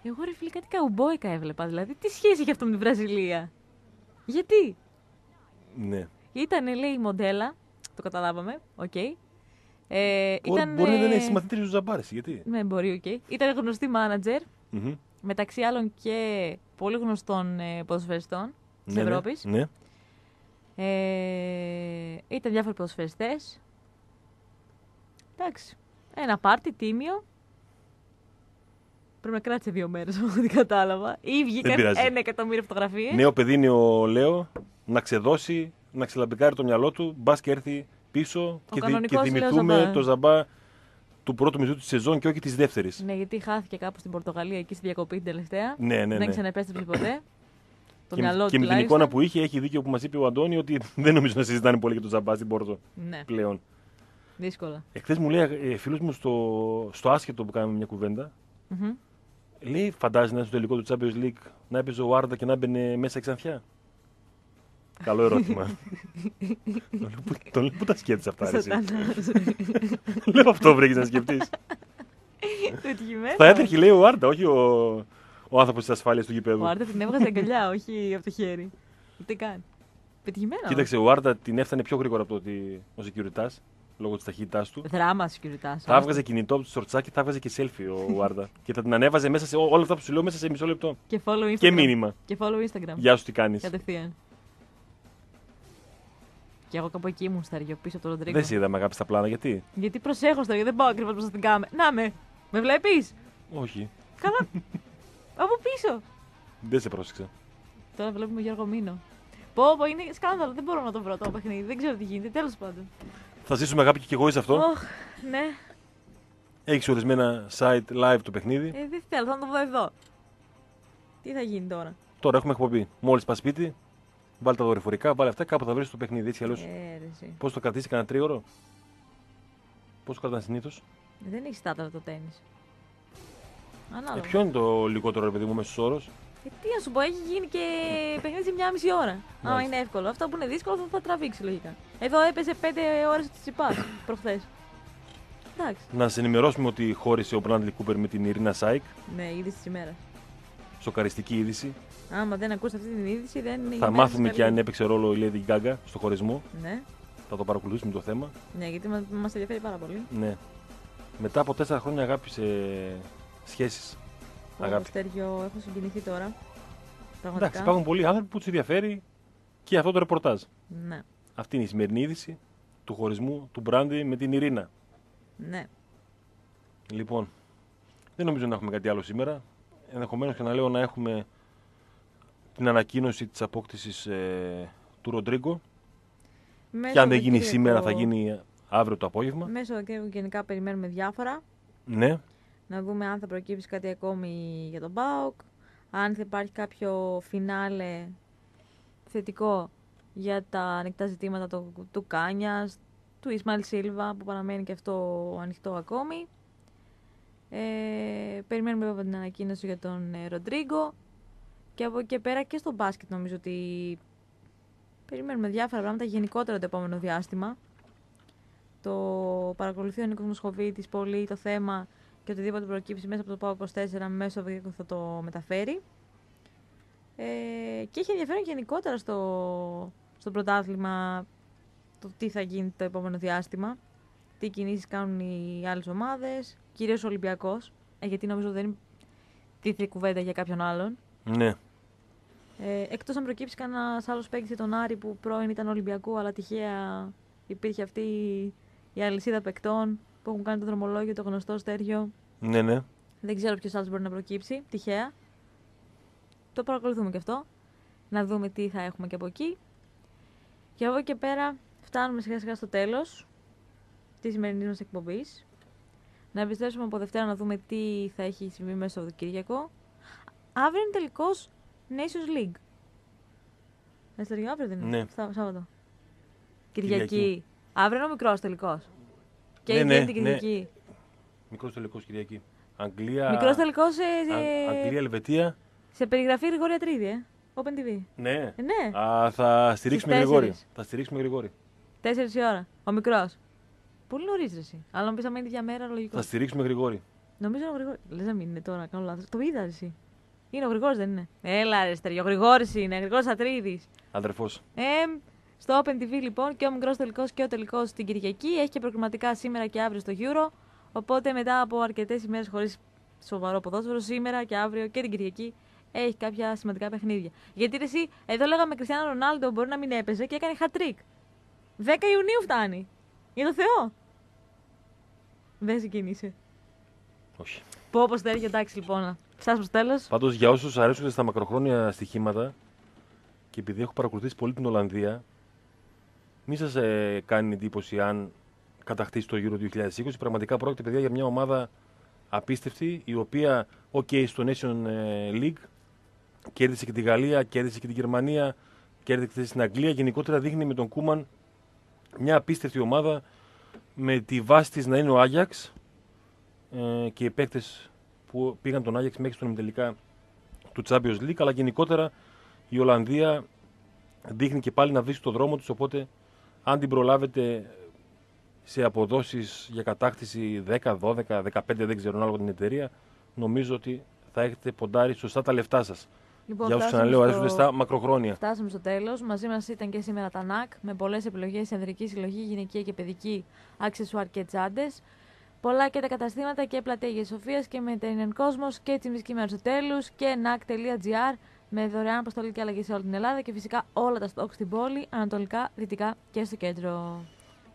Εγώ ρε φίλε κάτι καουμπόικα έβλεπα, δηλαδή τι σχέση έχει αυτό με τη Βραζιλία; Γιατί; Ναι. Ήταν, λέει, η μοντέλα Το καταλάβαμε. Οκ. Ε, Μπορεί, ήταν, μπορεί να είναι ε, συμμαθητήρι του Ζαμπάρης. Γιατί; Ναι, μπορεί, οκ. Ήταν γνωστή μάνατζερ, Μμμ. μεταξύ άλλων και πολύ γνωστών ε, ποδοσφαιριστών της Ναι, ναι, Ευρώπης. Ναι. Ε, ήταν διάφοροι ποδοσφαιριστές. Εντάξει. Ένα πάρτι τίμιο. Πρέπει να κράτησε δύο μέρες από ό,τι κατάλαβα. Ή βγήκαν πειράζει. ένα εκατομμύριο φωτογραφίες. Νέο παιδί είναι ο Λέο να ξεδώσει, να ξελαμπικάρει το μυαλό του, μπας και έρθει πίσω και, θυ- και κανονικός Λέο θυμηθούμε Ζαμπά. το ζαμπά του πρώτου μισού της σεζόν και όχι της δεύτερης. Ναι, γιατί χάθηκε κάπου στην Πορτογαλία εκεί στη διακοπή την τελευταία. Ναι, ναι, ναι. Δεν ξαναεπέστρεψε ποτέ. Το και, μυαλό και του με την τουλάχιστον. εικόνα που είχε, έχει δίκιο που μας είπε ο Αντώνη ότι δεν νομίζω να συζητάνε πολύ για τον Ζαμπά στην Πόρτο Ναι, πλέον. δύσκολα. Εχθές μου λέει ε, φίλος μου στο, στο άσχετο που κάναμε μια κουβέντα, Μμμ. Λέει: Φαντάζει να είναι στο τελικό του Champions League να έπαιζε ο Άρντα και να έμπαινε μέσα η ξανθιά. Καλό ερώτημα. τον λέω, «Πού- τον λέω, πού τα σκέφτεσαι αυτά, ρε, εσύ;» Σατανάς. Λέω αυτό βρήκες να σκεφτείς. Πετυχημένος. Θα έτρεχε, λέει ο Άρντα, όχι ο, ο άνθρωπος της ασφάλειας του γηπέδου. Ο Άρτα την έβγαζε αγκαλιά, όχι από το χέρι. Τι κάνει. Πετυχημένος. Κοίταξε, ο Άρντα την έφτανε πιο γρήγορα από το ότι ο security λόγω της ταχύτητάς του. Δράμα security. Θα έβγαζε κινητό από το σορτσάκι, θα έβγαζε και selfie ο Άρντα. και θα την ανέβαζε μέσα σε ό- όλα αυτά που σου λέω μέσα σε μισό λεπτό. Και follow Instagram. Και μήνυμα. Και follow Instagram. Γεια σου, τι κάνεις. Κατευθείαν. Και εγώ κάπου εκεί ήμουν στα Ριο, πίσω από τον Ροντρίγκο. Δεν σε είδα με αγάπης στα πλάνα, γιατί; Γιατί προσέχω στο Ριο, δεν πάω ακριβώς μπροστά στην κάμερα. Να με! Με βλέπεις! Όχι, Καλά. από πίσω. δεν σε πρόσεξα. Τώρα βλέπουμε Γιώργο Μίνο. Πω, πω, είναι σκάνδαλο. Δεν μπορώ να το βρω το παιχνίδι. Δεν ξέρω τι γίνεται. Τέλος πάντων. Θα ζήσουμε αγάπη και εγώ σε αυτό. Οχ, ναι. Έχεις ορισμένα site live το παιχνίδι. Ε, δεν θέλω, θα το δω εδώ. Τι θα γίνει τώρα; Τώρα έχουμε εκπομπή. Μόλις πας σπίτι, βάλει τα δορυφορικά, βάλει αυτά, κάπου θα βρεις το παιχνίδι. Έτσι αλλιώς. Ε, ρε, εσύ. Πώς το κρατήσει, κανένα τρίωρο; Πώς το κρατάνε συνήθως; Δεν έχεις στάταρα το τέννη. Ε, Ανάλογα. ποιο είναι το λιγότερο, ρε παιδί μου, μέσος όρος; Ε, τι να σου πω, έχει γίνει και παιχνίδι σε μια μισή ώρα. Άμα Μάλιστα. είναι εύκολο. Αυτό που είναι δύσκολο θα, θα τραβήξει λογικά. Εδώ έπαιζε 5 ώρες τη Τσιπάς προχθές. Εντάξει. Να σα ενημερώσουμε ότι χώρισε ο Μπράντλι Κούπερ με την Ειρήνα Σάικ. Ναι, είδηση της ημέρας. Σοκαριστική είδηση. Άμα δεν ακούσει αυτή την είδηση, δεν είναι. η Θα ημέρα μάθουμε σας και αν καλή. έπαιξε ρόλο η Lady Gaga στο χωρισμό. Ναι, Θα το παρακολουθήσουμε το θέμα. ναι γιατί μα μας ενδιαφέρει πάρα πολύ. Ναι. Μετά από τέσσερα χρόνια αγάπη σε σχέσεις. Πω, Αγάπη. Στέργιο, έχω συγκινηθεί τώρα. Πραγματικά. Εντάξει, υπάρχουν πολλοί άνθρωποι που τους ενδιαφέρει και αυτό το ρεπορτάζ. Ναι, Αυτή είναι η σημερινή είδηση του χωρισμού του Μπράντι με την Ειρήνα. ναι. Λοιπόν, δεν νομίζω να έχουμε κάτι άλλο σήμερα. Ενδεχομένως και να λέω να έχουμε την ανακοίνωση της απόκτησης ε, του Ροντρίγκο. Μέσω Και αν δεν γίνει Σαββατοκύριακο- σήμερα, θα γίνει αύριο το απόγευμα. Μέσω Σαββατοκύριακου γενικά περιμένουμε διάφορα. Ναι, Να δούμε αν θα προκύψει κάτι ακόμη για τον ΠΑΟΚ. Αν θα υπάρχει κάποιο φινάλε θετικό για τα ανοιχτά ζητήματα του, του Κάνιας, του Ισμαήλ Σίλβα που παραμένει και αυτό ανοιχτό ακόμη. Ε, περιμένουμε βέβαια την ανακοίνωση για τον ε, Ροντρίγκο και από εκεί και πέρα και στο μπάσκετ νομίζω ότι περιμένουμε διάφορα πράγματα γενικότερα το επόμενο διάστημα. Το παρακολουθεί ο Νίκος Μοσχοβίτης πολύ το θέμα και οτιδήποτε προκύψει μέσα από το ΠΑΟ 24 μέσω βίντεο θα το μεταφέρει. Ε, και έχει ενδιαφέρον γενικότερα στο, στο πρωτάθλημα το τι θα γίνει το επόμενο διάστημα. Τι κινήσεις κάνουν οι άλλες ομάδες, κυρίως ο Ολυμπιακός, ε, γιατί νομίζω δεν τίθεται κουβέντα για κάποιον άλλον. ναι. Ε, Εκτός αν προκύψει κανένας άλλος παίκτης για τον Άρη που πρώην ήταν Ολυμπιακού, αλλά τυχαία υπήρχε αυτή η αλυσίδα παικτών που έχουν κάνει το δρομολόγιο, το γνωστό στέργιο. Ναι, ναι. Δεν ξέρω ποιος άλλος μπορεί να προκύψει, τυχαία. Το παρακολουθούμε και αυτό. Να δούμε τι θα έχουμε και από εκεί. Και από εκεί και πέρα φτάνουμε σιγά σιγά στο τέλος της σημερινής μας εκπομπής. Να επιστρέψουμε από Δευτέρα να δούμε τι θα έχει συμβεί μέσα στο Κυριακό. Αύριο είναι τελικός Nations League. Αριστερή, αύριο δεν είναι; Ναι. Σά- Σάββατο. Κυριακή. Κυριακή. Αύριο είναι ο μικρός τελικός. Και Ναι, η ναι, την ναι. Κυριακή. Μικρός τελικό Κυριακή. Αγγλία. Μικρός τελικό σε, Α- Αγγλία, Ελβετία. σε περιγραφή Γρηγόρια Τρίδη, ε. Open TV. Ναι. Ε, ναι. Α, θα στηρίξουμε Στις Γρηγόρη. τέσσερις. Θα στηρίξουμε Γρηγόρη. Τέσσερις η ώρα. Ο μικρός. Πολύ νωρίς, ρε. εσύ. Αλλά μου πει άμα είναι ίδια μέρα, λογικό. Θα στηρίξουμε Γρηγόρη. Νομίζω είναι ο Γρηγόρη. Λες να μην είναι τώρα, κάνω λάθος. Το είδα, ρε, εσύ. Είναι ο Γρηγόρης, δεν είναι. Έλα, ρε, Στεριό. Ο Γρηγόρης είναι. Γρηγόρης Ατρίδης. Αδερφός. Ε, Στο Open TV λοιπόν και ο μικρός τελικός και ο τελικός την Κυριακή. Έχει και προκριματικά σήμερα και αύριο στο Euro. Οπότε μετά από αρκετές ημέρες χωρίς σοβαρό ποδόσφαιρο, σήμερα και αύριο και την Κυριακή έχει κάποια σημαντικά παιχνίδια. Γιατί ρε, εσύ, εδώ λέγαμε Κριστιανό Ρονάλντο μπορεί να μην έπαιζε και έκανε hat-trick. 10 Ιουνίου φτάνει. Για το Θεό. Δεν συγκινείσαι. Όχι. Πω όπω θέλει, εντάξει λοιπόν. Φτάσουμε στο τέλος. Πάντως για όσους αρέσουν στα μακροχρόνια στοιχήματα και επειδή έχω παρακολουθήσει πολύ την Ολλανδία, μη σας ε, κάνει εντύπωση αν κατακτήσει το Euro 2020. Πραγματικά πρόκειται παιδιά για μια ομάδα απίστευτη, η οποία, OK, στο Nation ε, League κέρδισε και τη Γαλλία, κέρδισε και τη Γερμανία, κέρδισε στην Αγγλία. Γενικότερα δείχνει με τον Κούμαν μια απίστευτη ομάδα με τη βάση της να είναι ο Άγιαξ ε, και οι παίκτες που πήγαν τον Άγιαξ μέχρι στον τελικά του Champions League, αλλά γενικότερα η Ολλανδία δείχνει και πάλι να βρίσκει το δρόμο τους, οπότε αν την προλάβετε σε αποδόσεις για κατάκτηση 10, 12, 15, δεν ξέρω ανάλογα την εταιρεία, νομίζω ότι θα έχετε ποντάρει σωστά τα λεφτά σας. Λοιπόν, Για όσους φτάσαμε ξαναλέω, στο- αρέσουν στα μακροχρόνια. Φτάσαμε στο τέλος. Μαζί μας ήταν και σήμερα τα ΝΑΚ με πολλές επιλογές σε ανδρική συλλογή, γυναικεία και παιδική, αξεσουάρ και τσάντε. Πολλά και τα καταστήματα και πλατεία Αγίας Σοφίας και με την Κόσμος και τσιμισκή με Αριστοτέλους και nac.gr με δωρεάν αποστολή και αλλαγή σε όλη την Ελλάδα και φυσικά όλα τα στόκ στην πόλη, ανατολικά, δυτικά και στο κέντρο.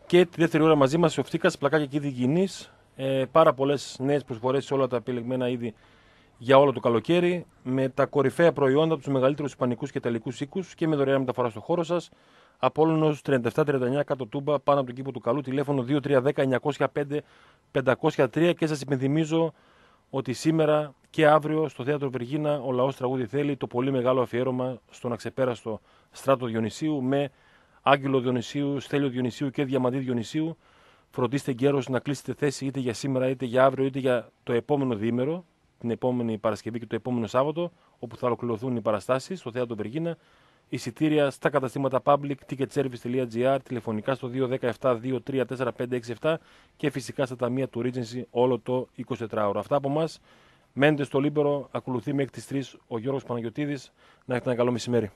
Και τη δεύτερη ώρα μαζί μας ο Φτύκα, πλακάκια και είδη γυνή. Ε, πάρα πολλές νέες προσφορές σε όλα τα επιλεγμένα είδη για όλο το καλοκαίρι. Με τα κορυφαία προϊόντα από τους μεγαλύτερους Ισπανικούς και Ιταλικούς οίκους και με δωρεάν μεταφορά στο χώρο σας. Απόλυνο 3739 κάτω τούμπα πάνω από τον κήπο του καλού. Τηλέφωνο 2310 905 503 και σας υπενθυμίζω ότι σήμερα και αύριο στο θέατρο Βεργίνα ο λαός τραγούδι θέλει το πολύ μεγάλο αφιέρωμα στον αξεπέραστο στράτο Διονυσίου με Άγγελο Διονυσίου, Στέλιο Διονυσίου και Διαμαντή Διονυσίου. Φροντίστε εγκαίρως να κλείσετε θέση είτε για σήμερα, είτε για αύριο, είτε για το επόμενο διήμερο, την επόμενη Παρασκευή και το επόμενο Σάββατο, όπου θα ολοκληρωθούν οι παραστάσεις στο θέατρο Βεργίνα. Εισιτήρια στα καταστήματα Public, ticketservice.gr, τηλεφωνικά στο 217-234567 και φυσικά στα ταμεία του Regency όλο το 24ωρο. Αυτά από εμάς. Μένετε στο Λίμπερο, ακολουθεί μέχρι τις 3 ο Γιώργος Παναγιωτίδης. Να έχετε ένα καλό μεσημέρι.